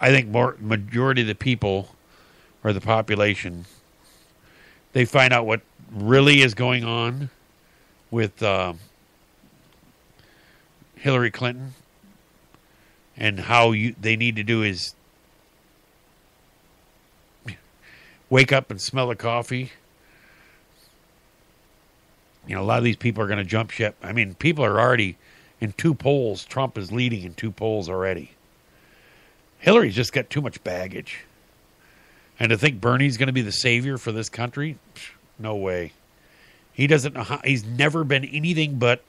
I think more majority of the people or the population they find out what really is going on with uh, Hillary Clinton and how you they need to do is wake up and smell the coffee. You know, a lot of these people are going to jump ship. I mean, people are already in two polls. Trump is leading in two polls already. Hillary's just got too much baggage. And to think Bernie's going to be the savior for this country, psh, no way. He doesn't know how, he's never been anything but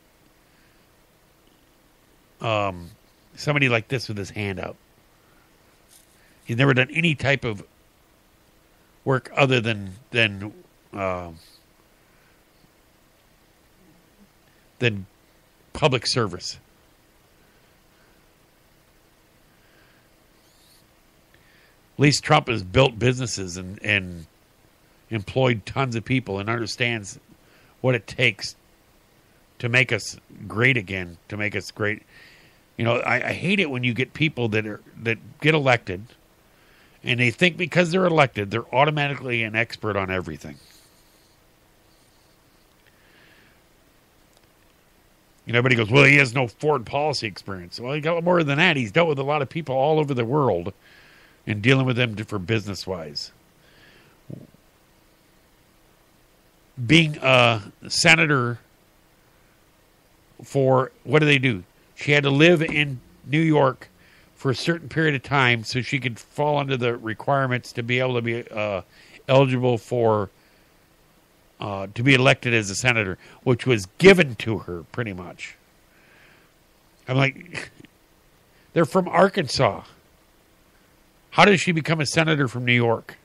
um, somebody like this with his hand out. He's never done any type of work other than than uh, than public service. At least Trump has built businesses and, and employed tons of people and understands what it takes to make us great again, to make us great. You know, I, I hate it when you get people that are that get elected and they think because they're elected, they're automatically an expert on everything. You know, everybody goes, well, he has no foreign policy experience. Well, he got more than that. He's dealt with a lot of people all over the world and dealing with them for business wise. Being a senator for what do they do? She had to live in New York for a certain period of time so she could fall under the requirements to be able to be uh, eligible for uh, to be elected as a senator, which was given to her pretty much. I'm like, (laughs) they're from Arkansas. How did she become a senator from New York?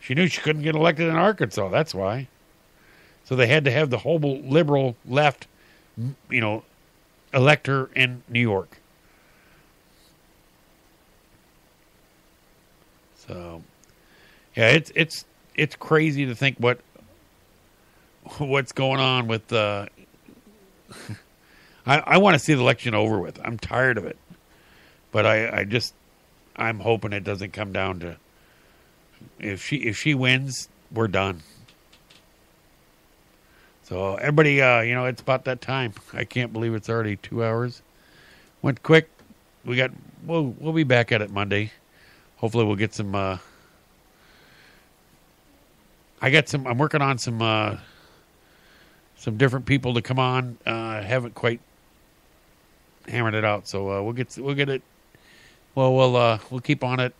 She knew she couldn't get elected in Arkansas. That's why. So they had to have the whole liberal left, you know, elect her in New York. So, yeah, it's it's it's crazy to think what what's going on with uh (laughs) I, I want to see the election over with. I'm tired of it. But I, I just I'm hoping it doesn't come down to if she if she wins, we're done. So everybody uh, you know, it's about that time. I can't believe it's already two hours. Went quick. We got we'll we'll be back at it Monday. Hopefully we'll get some uh I got some. I'm working on some uh, some different people to come on. Uh, haven't quite hammered it out, so uh, we'll get we'll get it Well, we'll uh, we'll keep on it.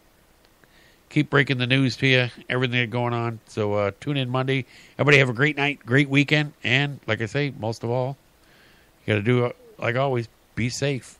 Keep breaking the news to you, everything going on. So uh, tune in Monday. Everybody have a great night, great weekend, and like I say, most of all, you got to do uh, like always, be safe.